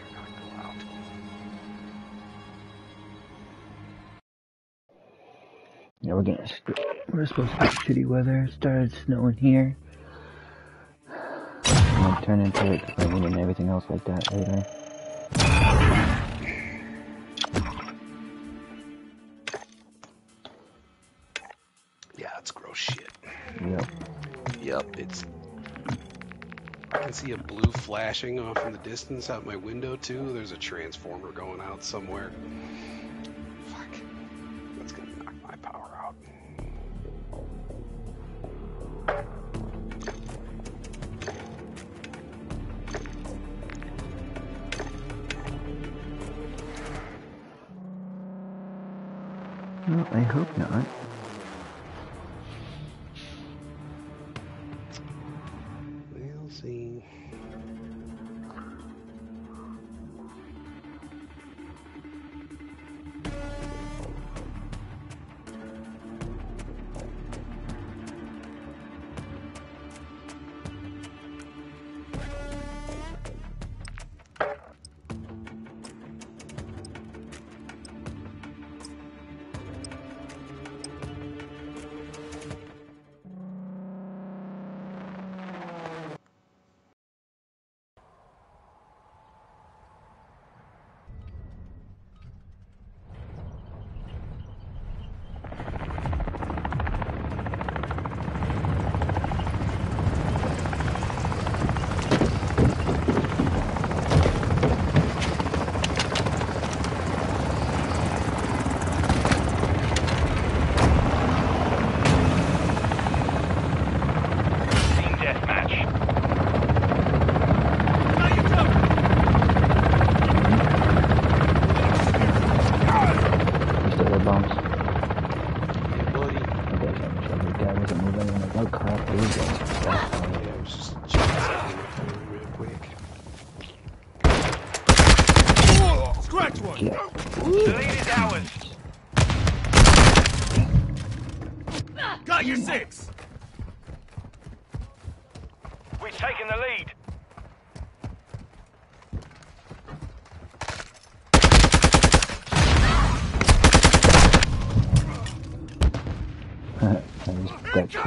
Yeah, we're getting we're supposed to get shitty weather. It started snowing here. I'm gonna turn into it and everything else like that later. Yeah, it's gross shit. Yep. Yep, it's I can see a blue flashing off in the distance out my window too. There's a transformer going out somewhere. Fuck. That's gonna knock my power out. Well, I hope not.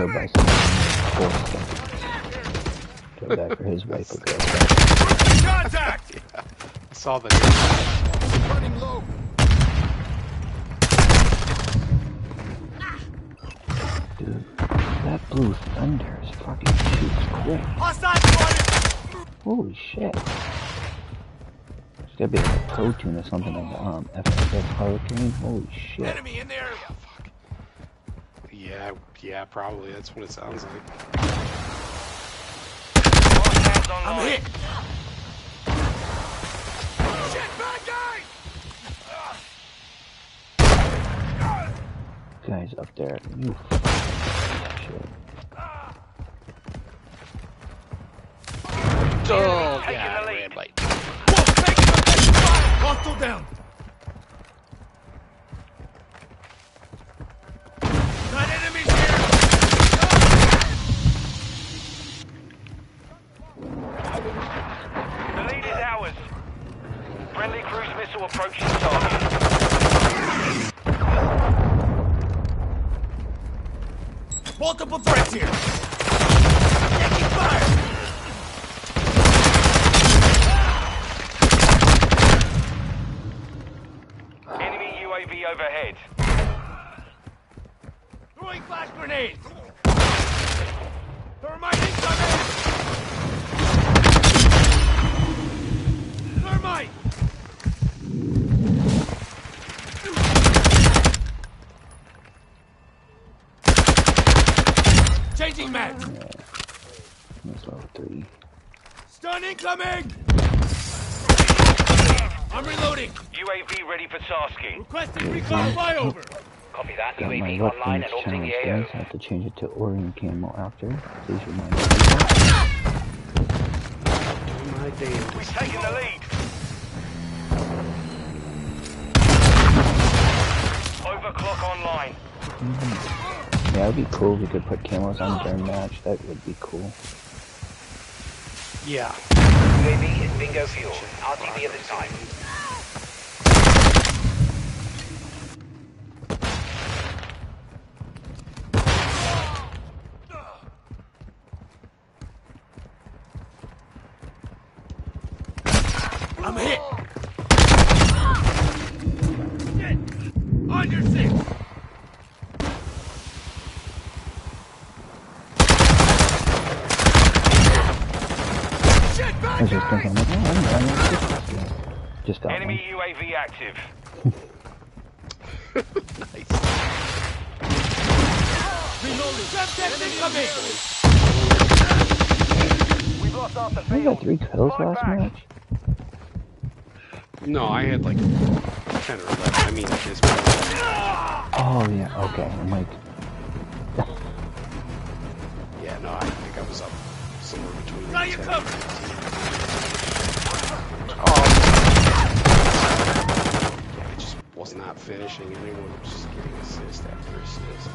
Killed by someone in four seconds. Go back for his wife or girlfriend. Contact! I saw the. Running low! Dude, that blue thunder is fucking shoots quick. Hostile! Holy shit. It's gotta be like a pro tune or something like um FSS Hurricane. Holy shit. Enemy in the area! Yeah, yeah, probably. That's what it sounds like. I'm online. hit! Shit, bad guy! Guys up there. You shit. Oh, Taking yeah, the lead. red light. Whoa, taking effective fire! Hostile down! Got enemies here! The lead is ours. Friendly cruise missile approaching target. Multiple threats here! Taking fire! Enemy UAV overhead. Throwing flash grenade! Thermite incoming! Thermite! Changing mag! That's level three. Stun incoming! I'm reloading! UAV ready for tasking. Requesting recon flyover! Copy that. Got my UAV online and orbiting challenge, the guys. AO. I have to change it to Orion camo after. Please remind me. of that. My damn. We've taken the lead. Overclock online. Mm-hmm. Yeah, it'd be cool if we could put camos on during match. That would be cool. Yeah. UAV is bingo fuel. RTB at this time. I'm hit! Shit! On your six! I was just thinking, like, oh, I'm done. Just, just got Enemy one. UAV active. Nice. Reloading. We've lost half the I got three kills Fight last back. match. No, I had like 10 or 11. I mean, this point. Oh yeah, okay. I'm like, Yeah, no, I think I was up somewhere between. Got you 10 covered. Yeah, I just was not finishing anyone. Was just getting assist after assist.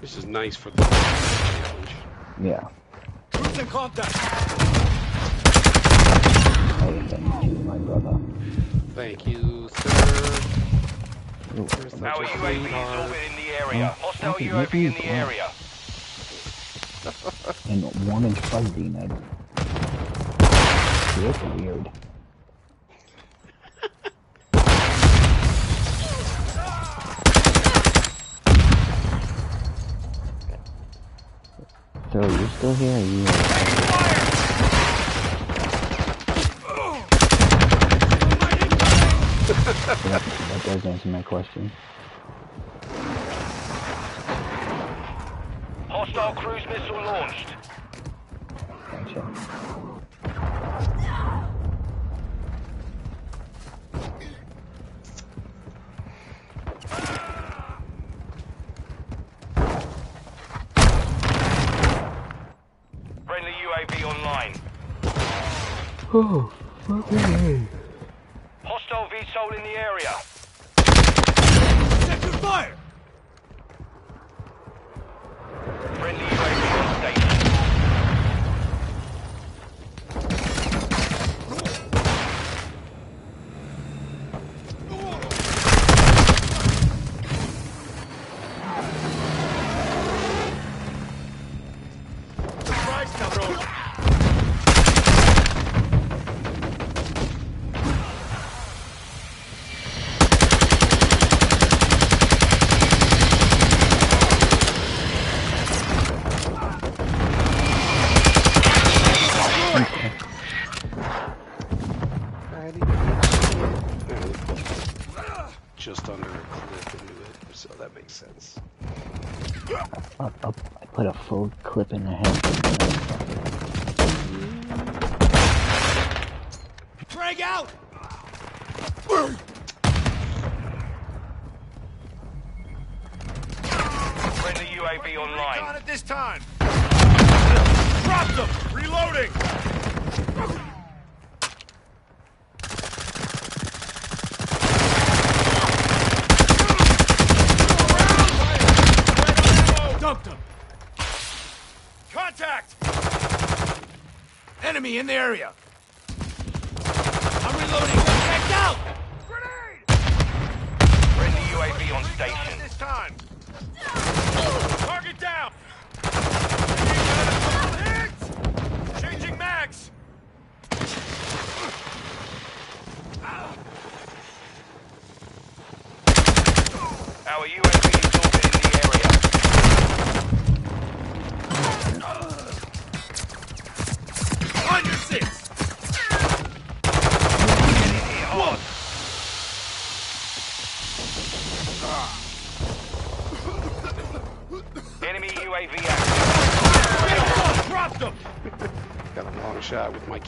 This is nice for the challenge. yeah. Troops in contact. I thank you, my brother. Thank you, sir. Ooh, There's such Our a UAV is orbiting the area. Oh, Hostile okay, UAV in the maybe- area. and warm and fuzzy, Ned. That's weird. So you're still here? You? Yep, that does answer my question. Hostile cruise missile launched. Gotcha. Friendly UAV online. Oh, fucking Hostile VTOL in the area.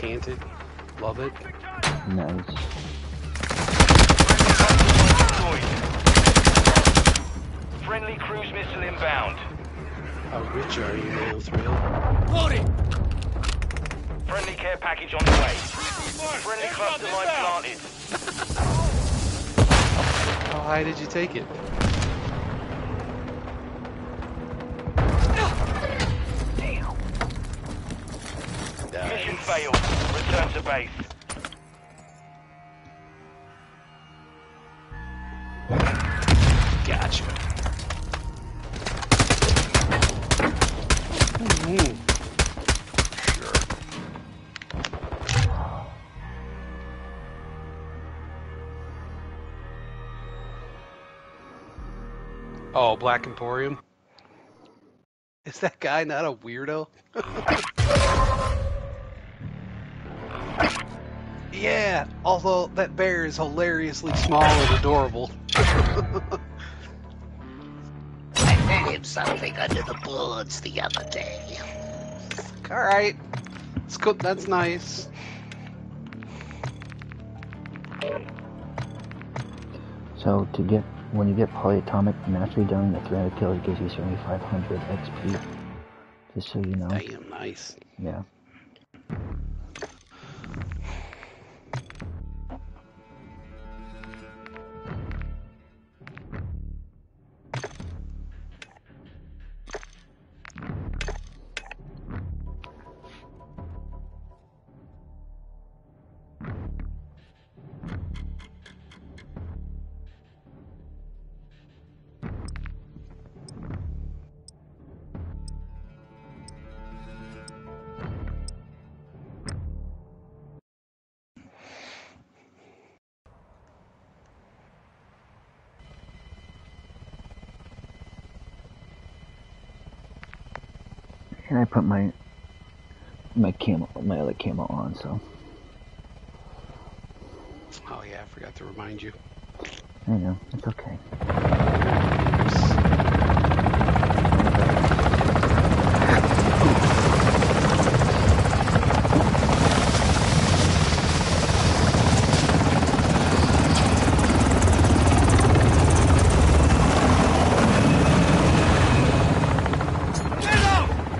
Shot with my canted. Love it. Nice. Friendly cruise missile inbound. How rich are you now, Thrill? Loading. Friendly care package on the way. Friendly cluster mine planted. How high did you take it? Black Emporium? Is that guy not a weirdo? Yeah, although that bear is hilariously small and adorable. I fed him something under the boards the other day. All right, that's good. That's nice. So to get when you get polyatomic mastery done, the 300 kills it gives you 7,500 XP. Just so you know. Damn nice. Yeah. Put my my camo, my other camo on, so Oh yeah, I forgot to remind you. I know it's okay.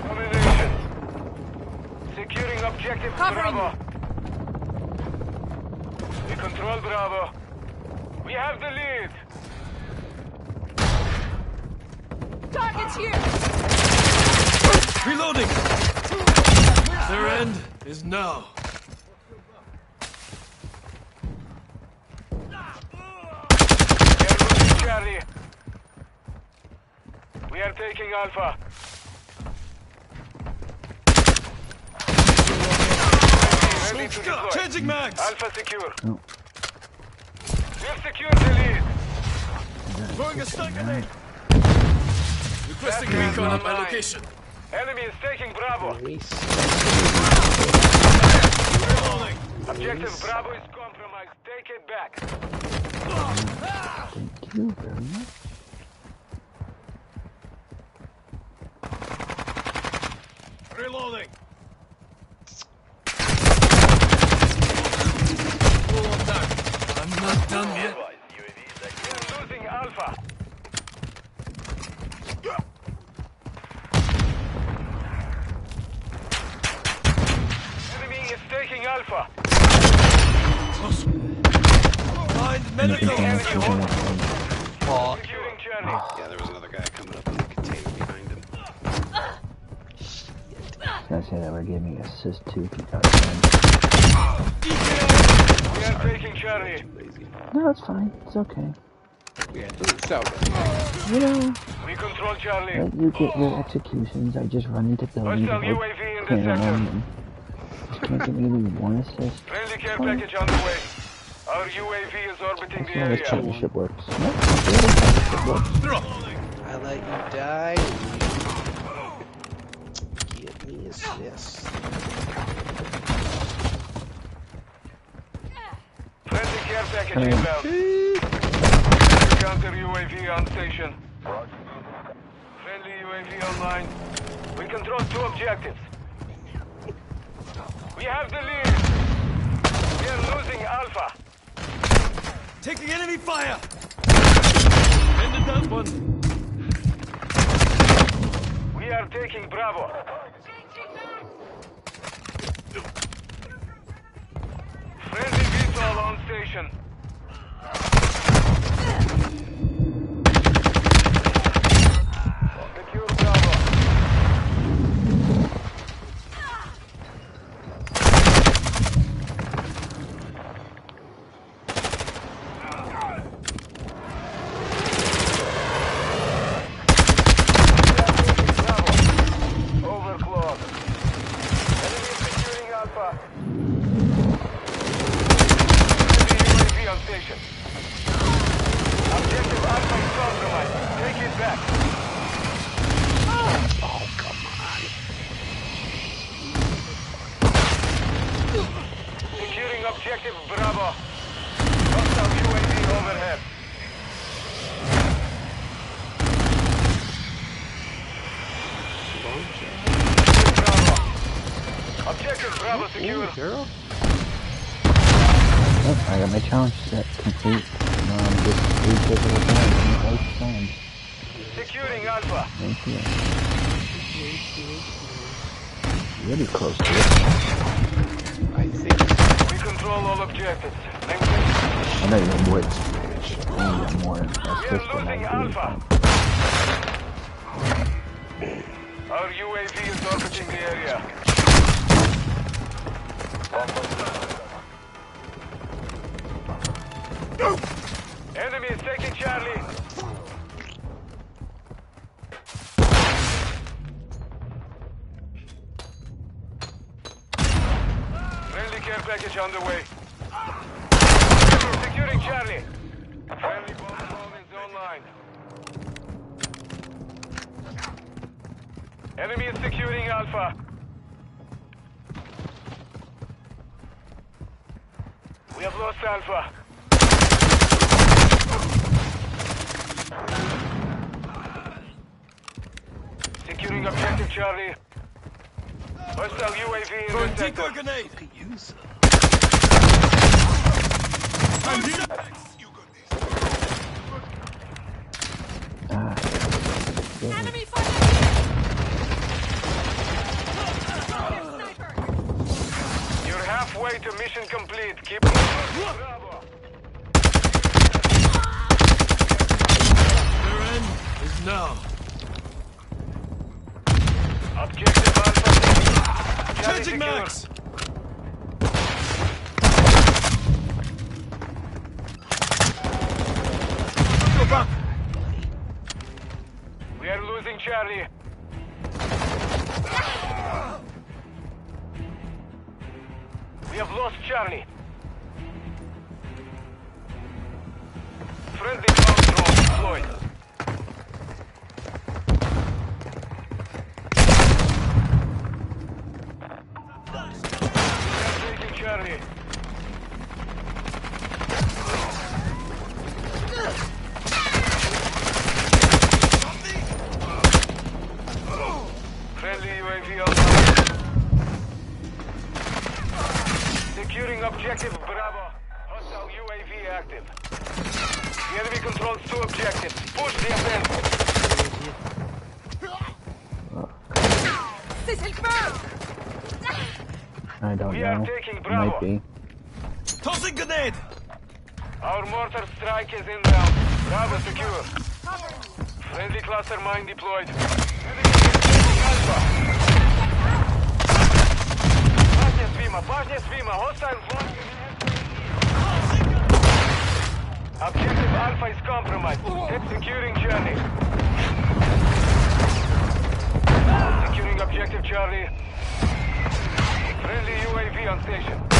Domination. Securing objective Covering Bravo. We control Bravo. We have the lead. Targets here! Reloading! Their end is now. We are losing Charlie. We are taking Alpha. Ready to deploy. Changing mags! Alpha secure. Oh. We've secured the lead. Throwing a stun grenade! Requesting recon at my location. Enemy is taking Bravo. Nice. Reloading! Objective Bravo is compromised. Take it back. Thank No, it's fine. It's okay. Yeah, so You know, We control Charlie. let you get your executions. I just run into buildings Hostile and UAV in the clean sector. just can't get maybe one assist. Friendly care package on the way. Our UAV is orbiting the That's how this area. partnership works. Nope, that's the way this partnership works. I let you die. Give me assist. Friendly care package inbound. Counter UAV on station. Friendly UAV online. We control two objectives. We have the lead. We are losing Alpha. Taking enemy fire! Ended that one. We are taking Bravo. Friendly VTOL on station. Secure Bravo. Bravo. Over. Objective Bravo secure. Ooh, girl. Oh, I got my challenge set complete. Um, just three pivotal points and eight times. Securing Alpha. Thank you. Really close to it. I think. We control all objectives. Maintain. I know you're woods. taking Bravo. Might be. Tossing grenade. Our mortar strike is inbound. Bravo secure. Friendly cluster mine deployed. Enemy is taking Alpha. Башня свима, башня свима. Hostile flank. Objective Alpha is compromised. Securing Charlie. Securing objective Charlie. Friendly UAV on station.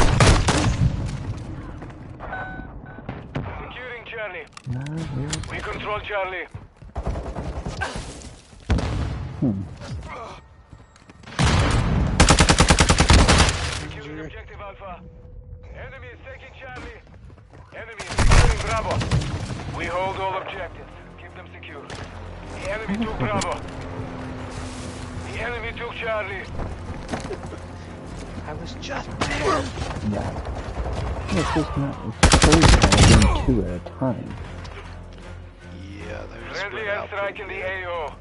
Charlie. No. We control Charlie. Hmm. Securing objective Alpha. Enemy is taking Charlie. Enemy is securing Bravo. We hold all objectives. Keep them secure. The enemy took Bravo. The enemy took Charlie. I was just. there. Yeah. It's just not. It's crazy how I'm two at a time. Yeah, there's. Friendly spread out airstrike in the good. AO.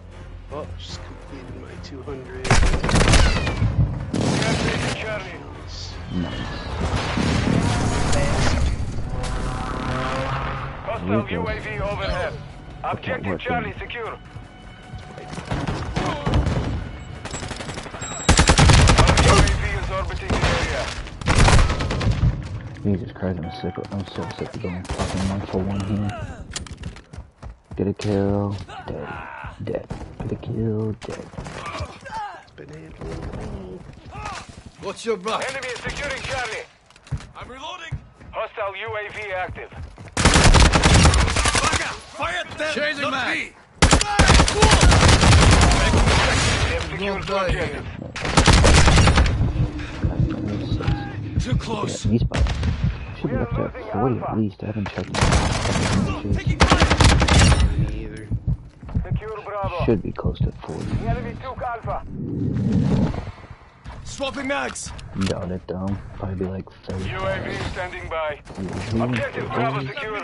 Oh, just completed my 200. We are taking Charlie. Nice. Hostile UAV overhead. Objective. Charlie secure. Jesus Christ, I'm sick. Of, I'm so sick of going fucking one for one here. Get a kill, dead, dead. Get a kill, dead. Been handling What's your back? Enemy is securing Charlie. I'm reloading. Hostile UAV active. Fire at them. Changing not mag. me. They have secured two die here. objectives. Too Yeah, close. these by should be up to 40 at least. I haven't checked. my Taking me either. Secure Bravo. Should be close to 40. The enemy took Alpha. Swapping mags. Doubt it though. Probably be like 30. UAV standing by. Objective Bravo secure.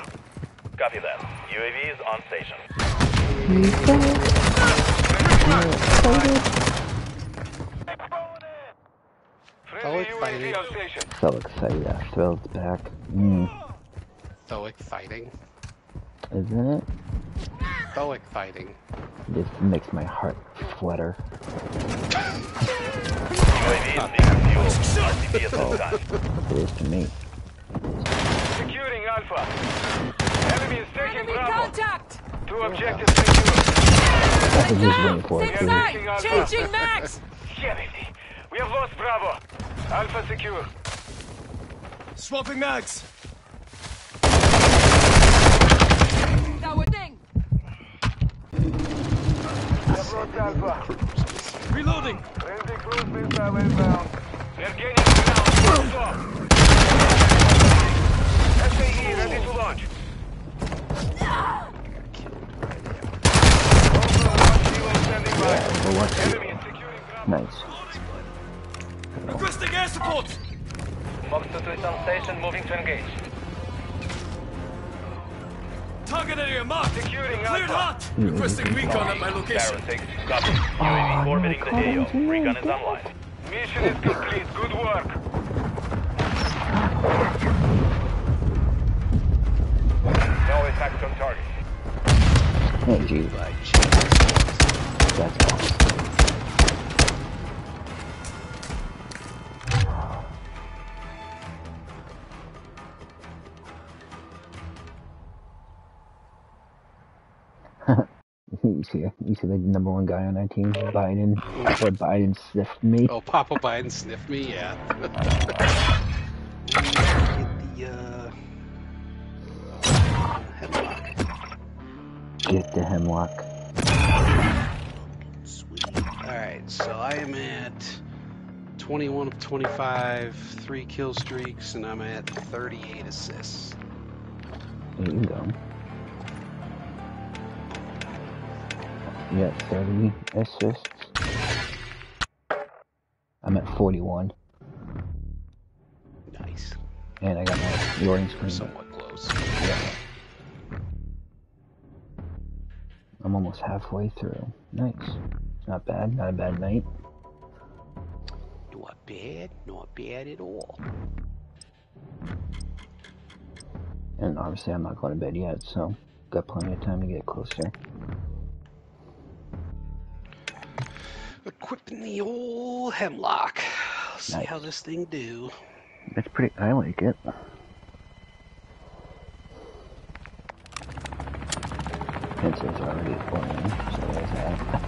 Copy that. UAV is on station. Friendly Solid UAV fighting. on station. So excited. I feel it's back. Mm, Stoic fighting. isn't it? So exciting. This makes my heart flutter. UAV is being fueled. RCP at this. It is to me. Securing Alpha. Enemy is taking Enemy Bravo. contact! Two objectives secure. That's what he's waiting for. Same too. side! Changing max! Damn it. We have lost Bravo. Alpha secure. Swapping mags. That would ding! We have lost Alpha. Reloading. Friendly cruise missile inbound. They're gaining ground. Stop. SAE ready to launch. Overwatch Requesting air support. Fox 2 is on station, moving to engage. Target area marked. Securing Cleared Alpha. hot. Requesting recon at my location. Barrow 6, copy. UAV orbiting the AO. Recon is online. Mission is complete. Good work. No attacks on target. Hey, G. That's awesome. You see, you see the number one guy on that team, Biden. Or Biden sniffed me. Oh, Papa Biden sniffed me, yeah. Get the, uh... Headlock. Get the hemlock. Sweet. Alright, so I am at 21 of 25, 3 kill streaks, and I'm at 38 assists. There you go. You got 30 assists. I'm at 41, Nice. and I got my loading We're screen. somewhat close. Yeah. I'm almost halfway through. Nice. Not bad. Not a bad night. Not bad, not bad at all. And obviously, I'm not going to bed yet, so got plenty of time to get closer. Equipping the old hemlock. See Nice. how this thing do. That's pretty. I like it. Pencil's already playing, so there's that.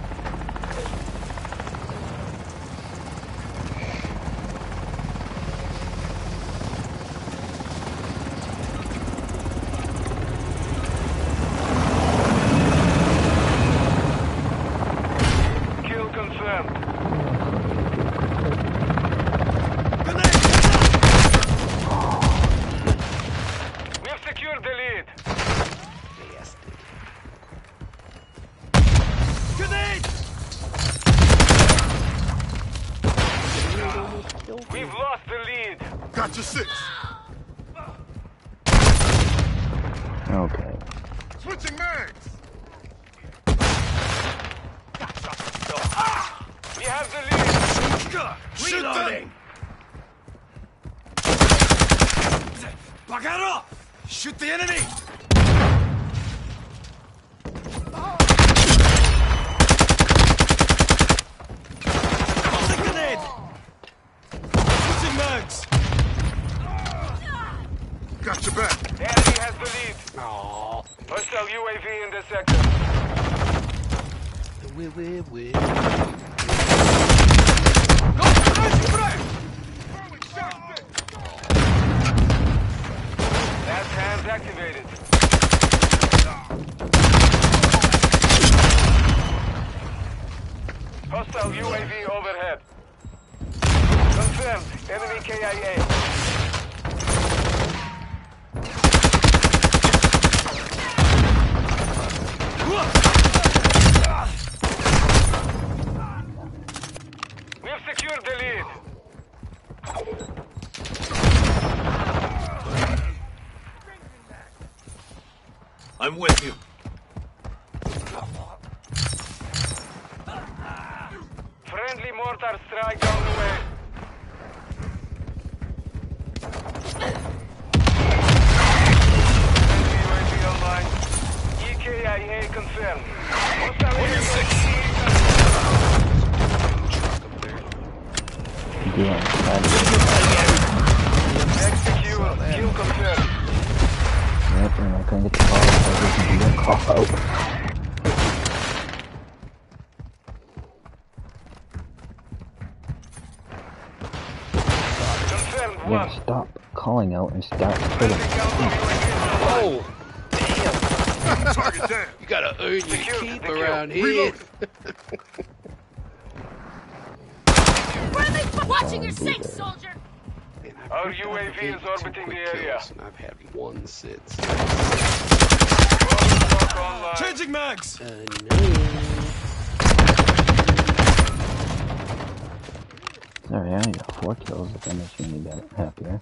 Out and start killing. Oh, damn! Target down. You gotta earn your Secure, keep secure. around here. Reload. Where are they? Watching your six, soldier. Our UAV is orbiting the area. And I've had one sit. Changing mags. Uh, no. Sorry, I only got four kills if that makes you any better, happier.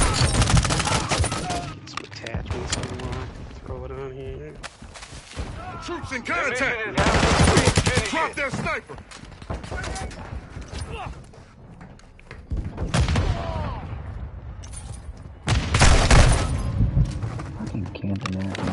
Get some attachments unlocked. Throw it on here. Troops in contact. is half complete. Finish Drop it. their sniper. Fucking camping there.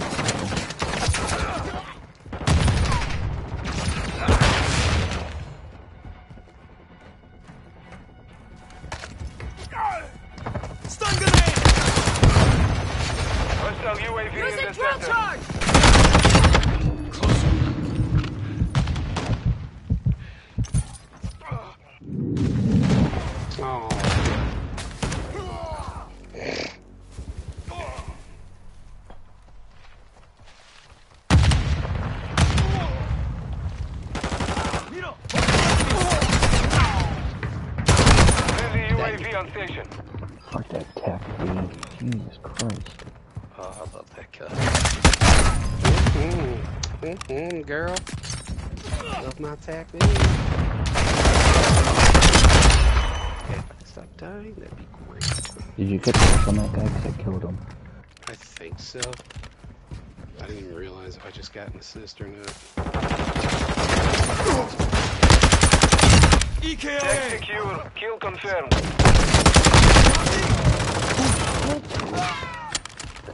Love my tack man. If I could stop dying, that'd be great. Did you get this on that guy? Cause I killed him. I think so. I didn't even realize if I just got an assist or not. Check EKIA. secure. Kill confirmed.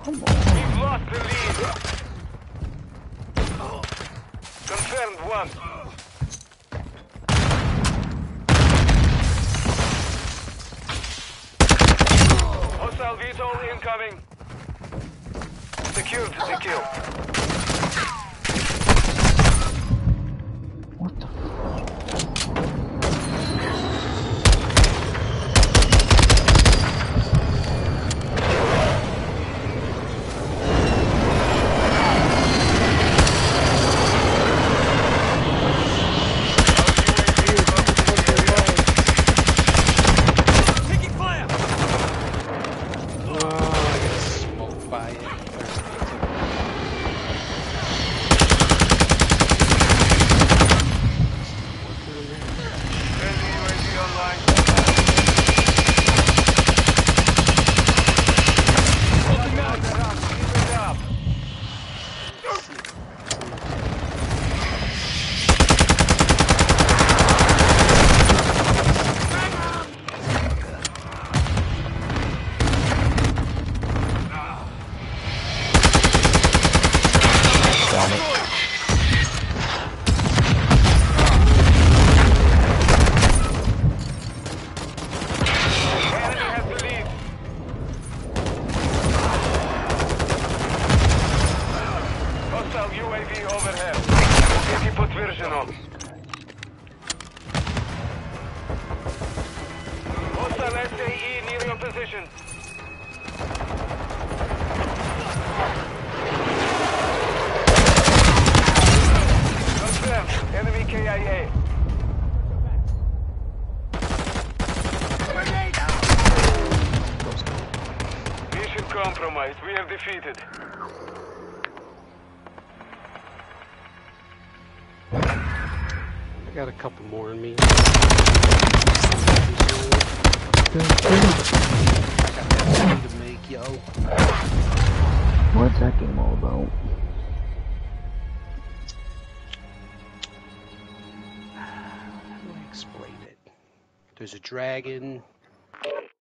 We've lost the lead. Confirmed one. Hostile VTOL incoming. Secured the kill. Dragon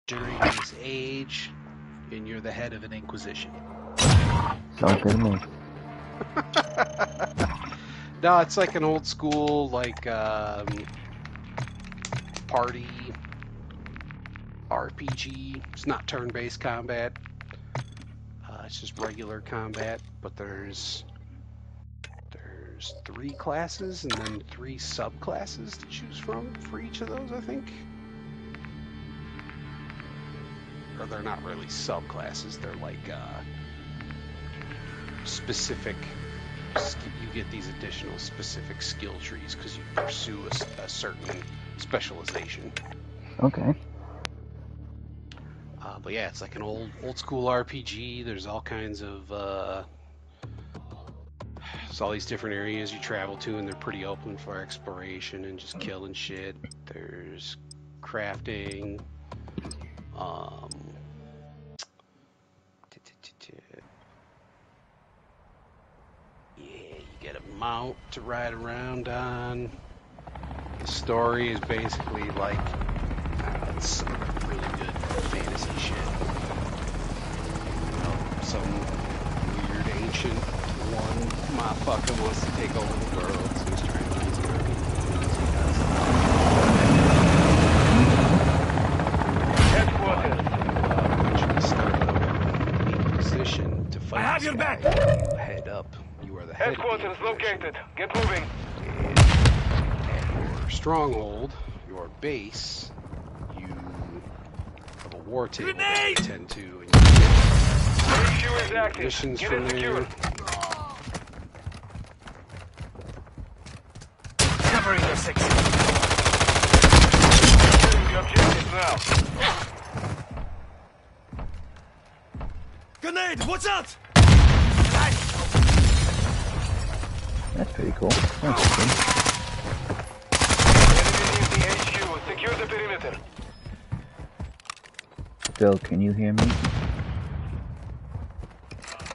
during his age, and you're the head of an inquisition. Sounds good to me. No, it's like an old school, like, um, party RPG. It's not turn based combat, uh, it's just regular combat, but there's. There's three classes and then three subclasses to choose from for each of those, I think. Or they're not really subclasses, they're like uh, specific you get these additional specific skill trees because you pursue a certain specialization. Okay. Uh, but yeah, it's like an old old school RPG. There's all kinds of uh, there's all these different areas you travel to, and they're pretty open for exploration and just killing shit. There's crafting. Um, yeah, you get a mount to ride around on. The story is basically like uh, it's some really good fantasy shit. You know, some weird ancient one motherfucker wants to take over the world, so he's trying to Headquarters. eventually start a position to fight. I have your guy. back. Headquarters located. Get moving. Your stronghold, your base, you have a war table that you tend to, and you HQ is active. missions Get from it there. Covering your six. The objective now. Grenade, watch out! That's pretty cool. That's good. Enemy near the HQ. Secure the perimeter. Phil, can you hear me?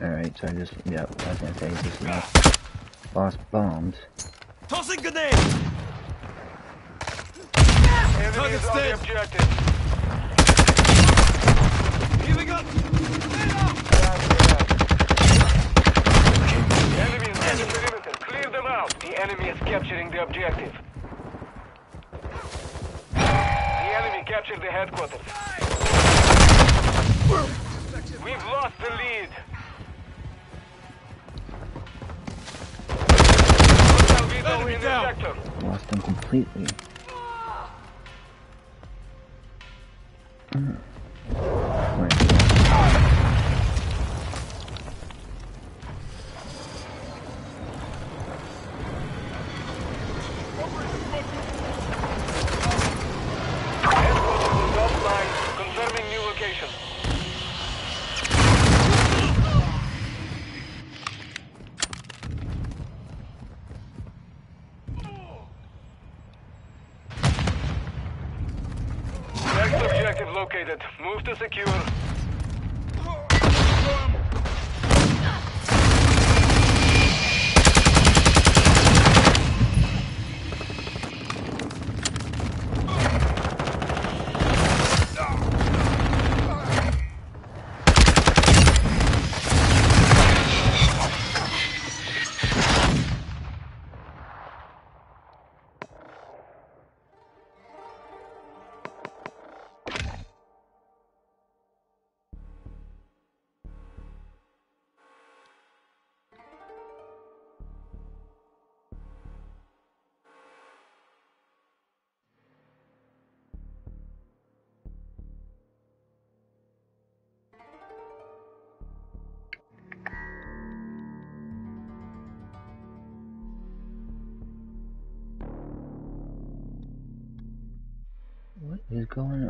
Alright, so I just, yep, I was gonna say, just lost, lost bombs. Tossing grenade! Enemy Target's is on the dead. objective. Healing up! Enemy is them out. The enemy is capturing the objective. The enemy captured the headquarters. We've lost the lead. Hostile vehicle Enemy in the down. Lost them completely. Hmm.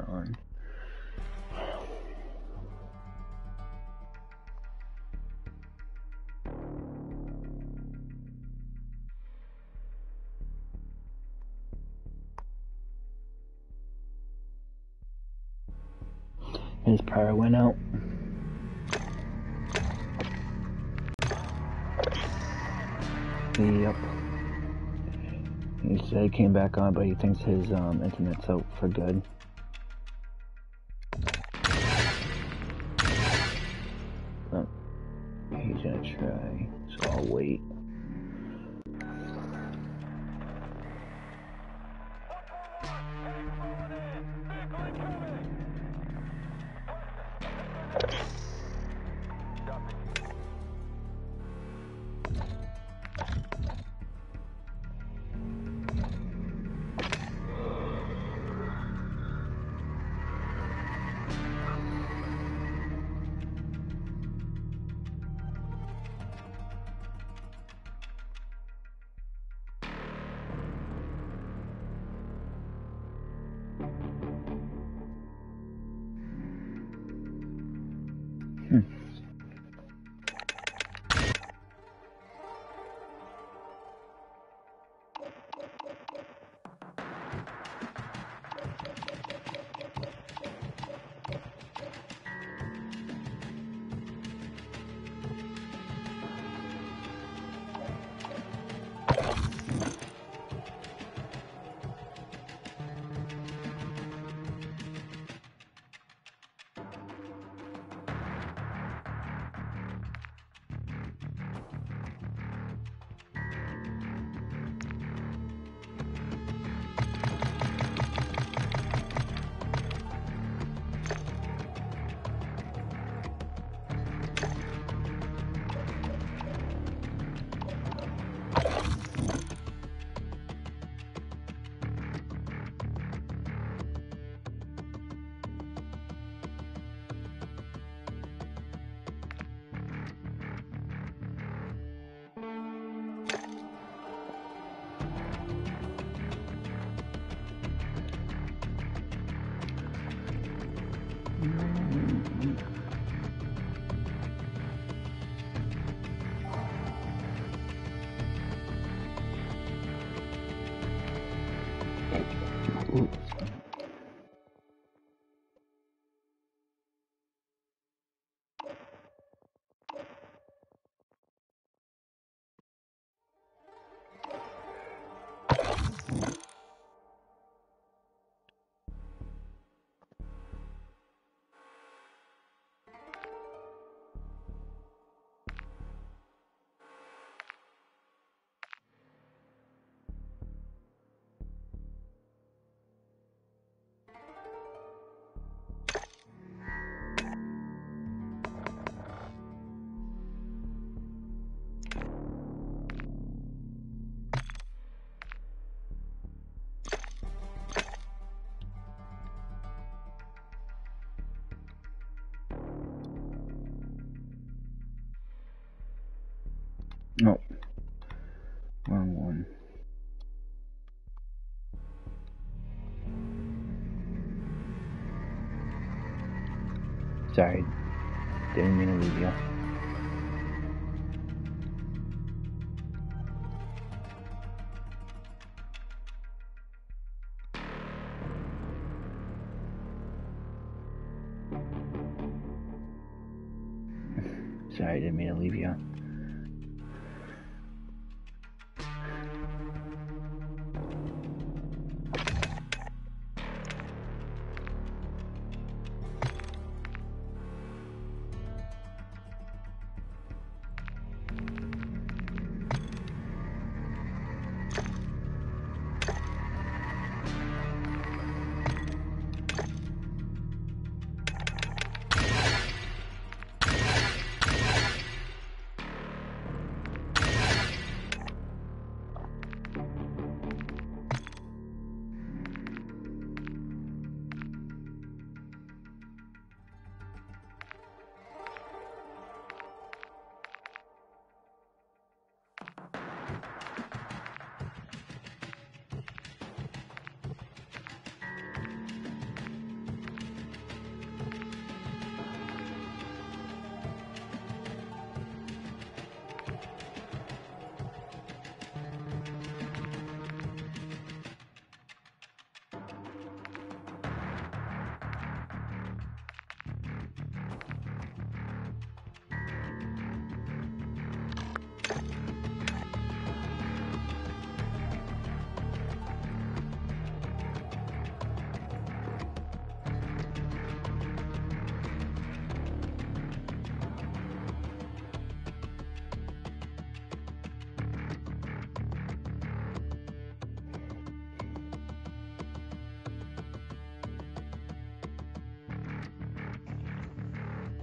on. His power went out. Yep. He said he came back on, but he thinks his um, internet's out for good. Sorry, I didn't mean to leave you.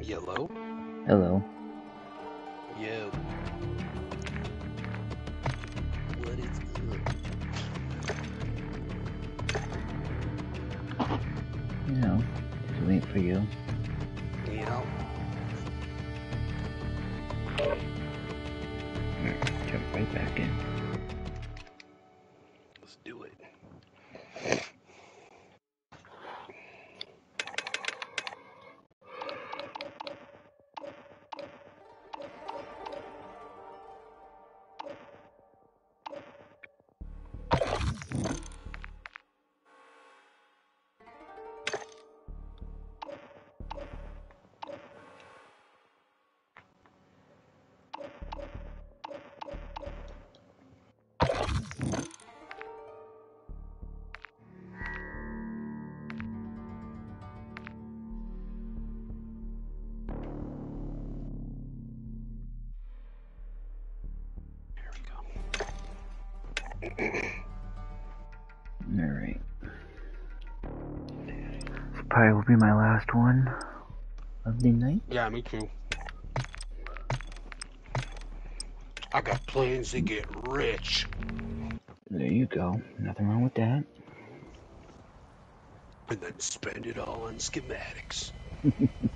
Yellow. Hello. Yo. What is up? You know, just wait for you. Alright, jump right back in. Let's do it. Alright. This probably will be my last one of the night. Yeah, me too. I got plans to get rich. There you go. Nothing wrong with that. and then spend it all on schematics.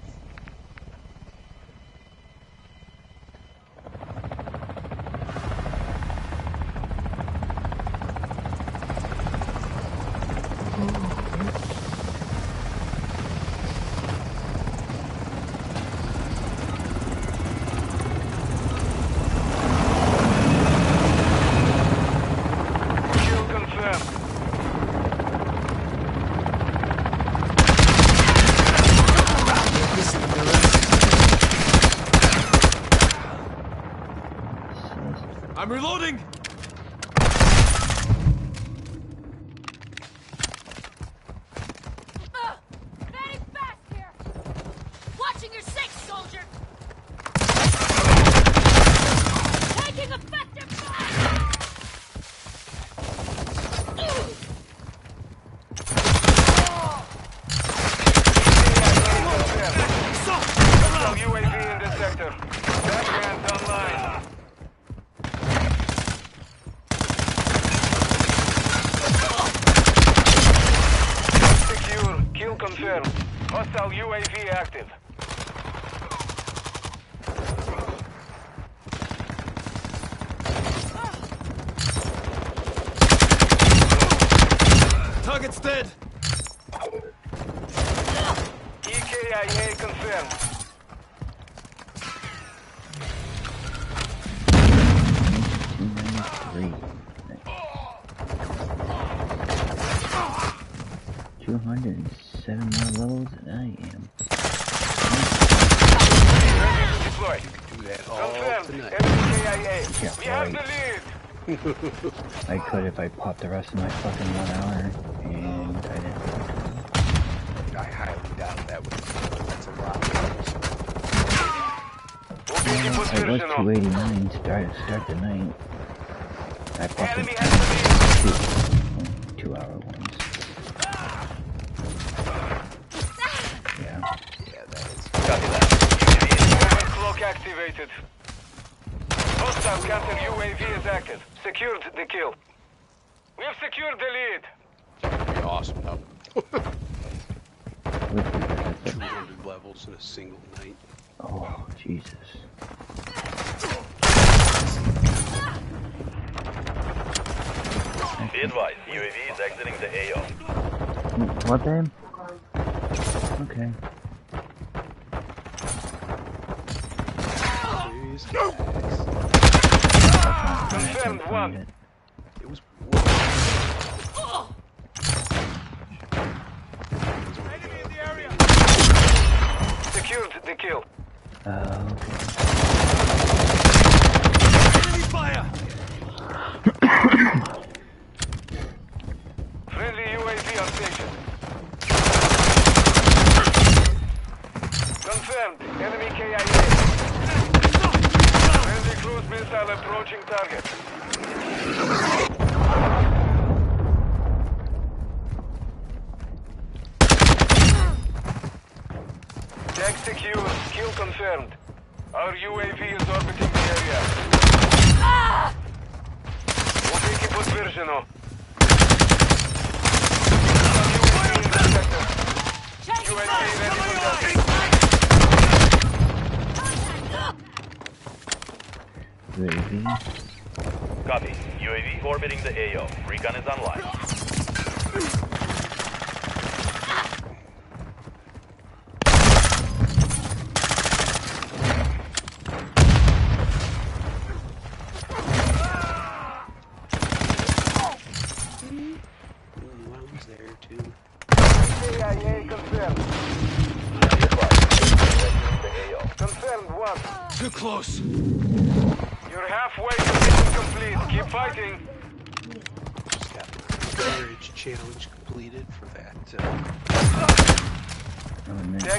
I could if I popped the rest of my fucking one hour, and I didn't. I highly doubt that would. That's a lot. We'll I was position. 289 start start the night. I popped Enemy the has the lead. two, two hour ones. Yeah. Yeah, that is. Copy that. Movement clock activated. Hostile counter UAV is active. Secured the kill. We have secured the lead. Pretty awesome, though. Would be better. 200 levels in a single night. Oh Jesus. Be advised, UAV is exiting the AO. What then? Okay. Please. Confirmed one. it. It was. Enemy in the area! Secured the kill. Uh, okay. Enemy fire! Friendly UAV on station. Confirmed. Enemy KIA. Friendly cruise missile approaching target.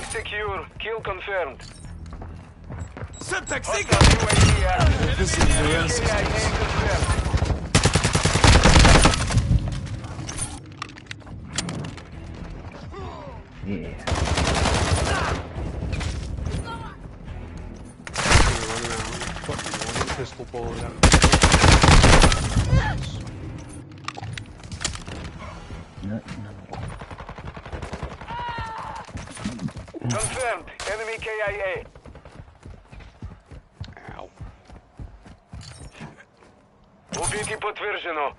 Subject secure. Kill confirmed. Subject secure. This is the. Yeah. Pistol bullet out. Confirmed. Enemy KIA. Ow. Убитий подтверждено.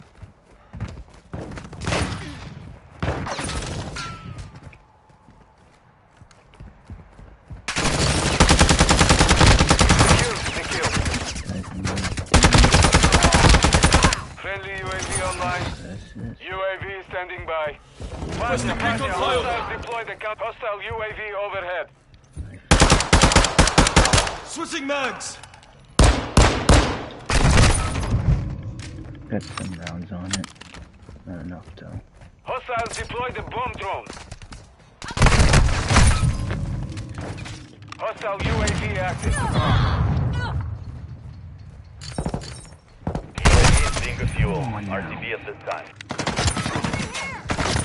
Friendly UAV online. UAV standing by. Hostile UAV overhead. Switching mags! Got some rounds on it. Not enough, though. Hostiles deployed the bomb drone. Hostile UAV active. UAV is being refueled. Oh, no. RTB at this time.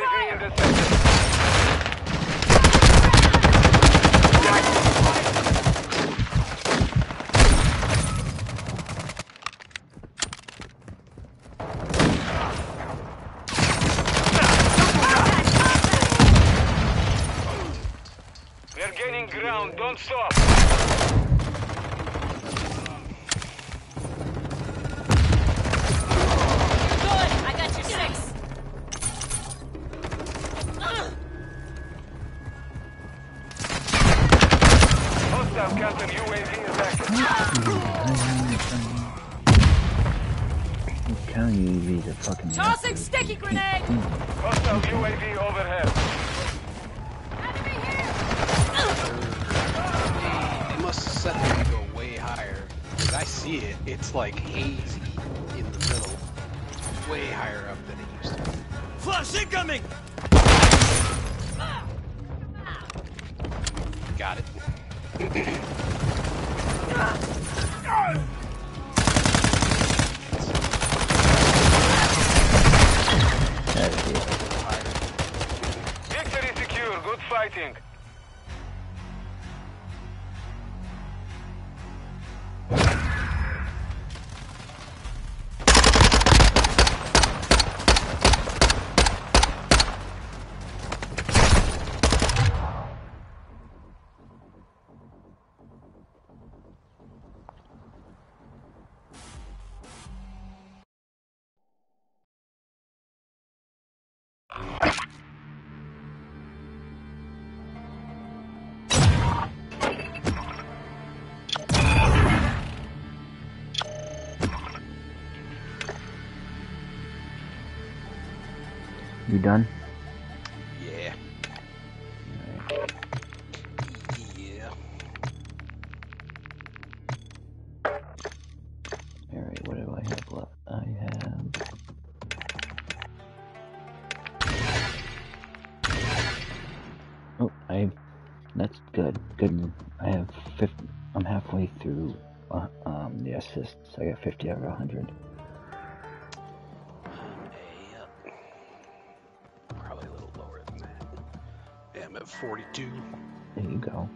Friendly fire. vehicle descended. done. do. There you go.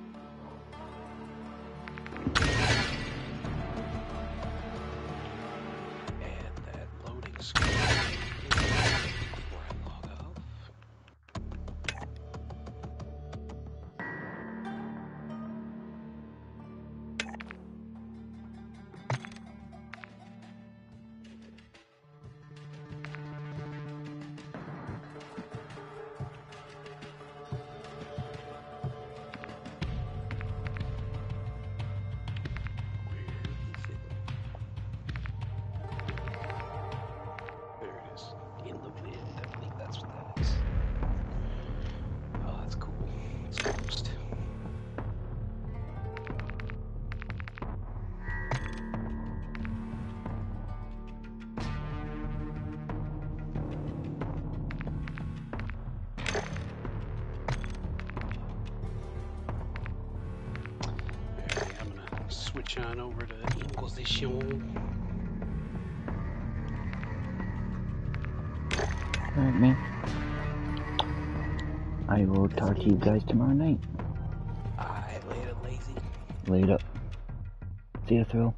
sunshine over the Inquisition. Alright, man. I will talk to you guys tomorrow night. Alright, later, lazy. Later. See you, Thrill.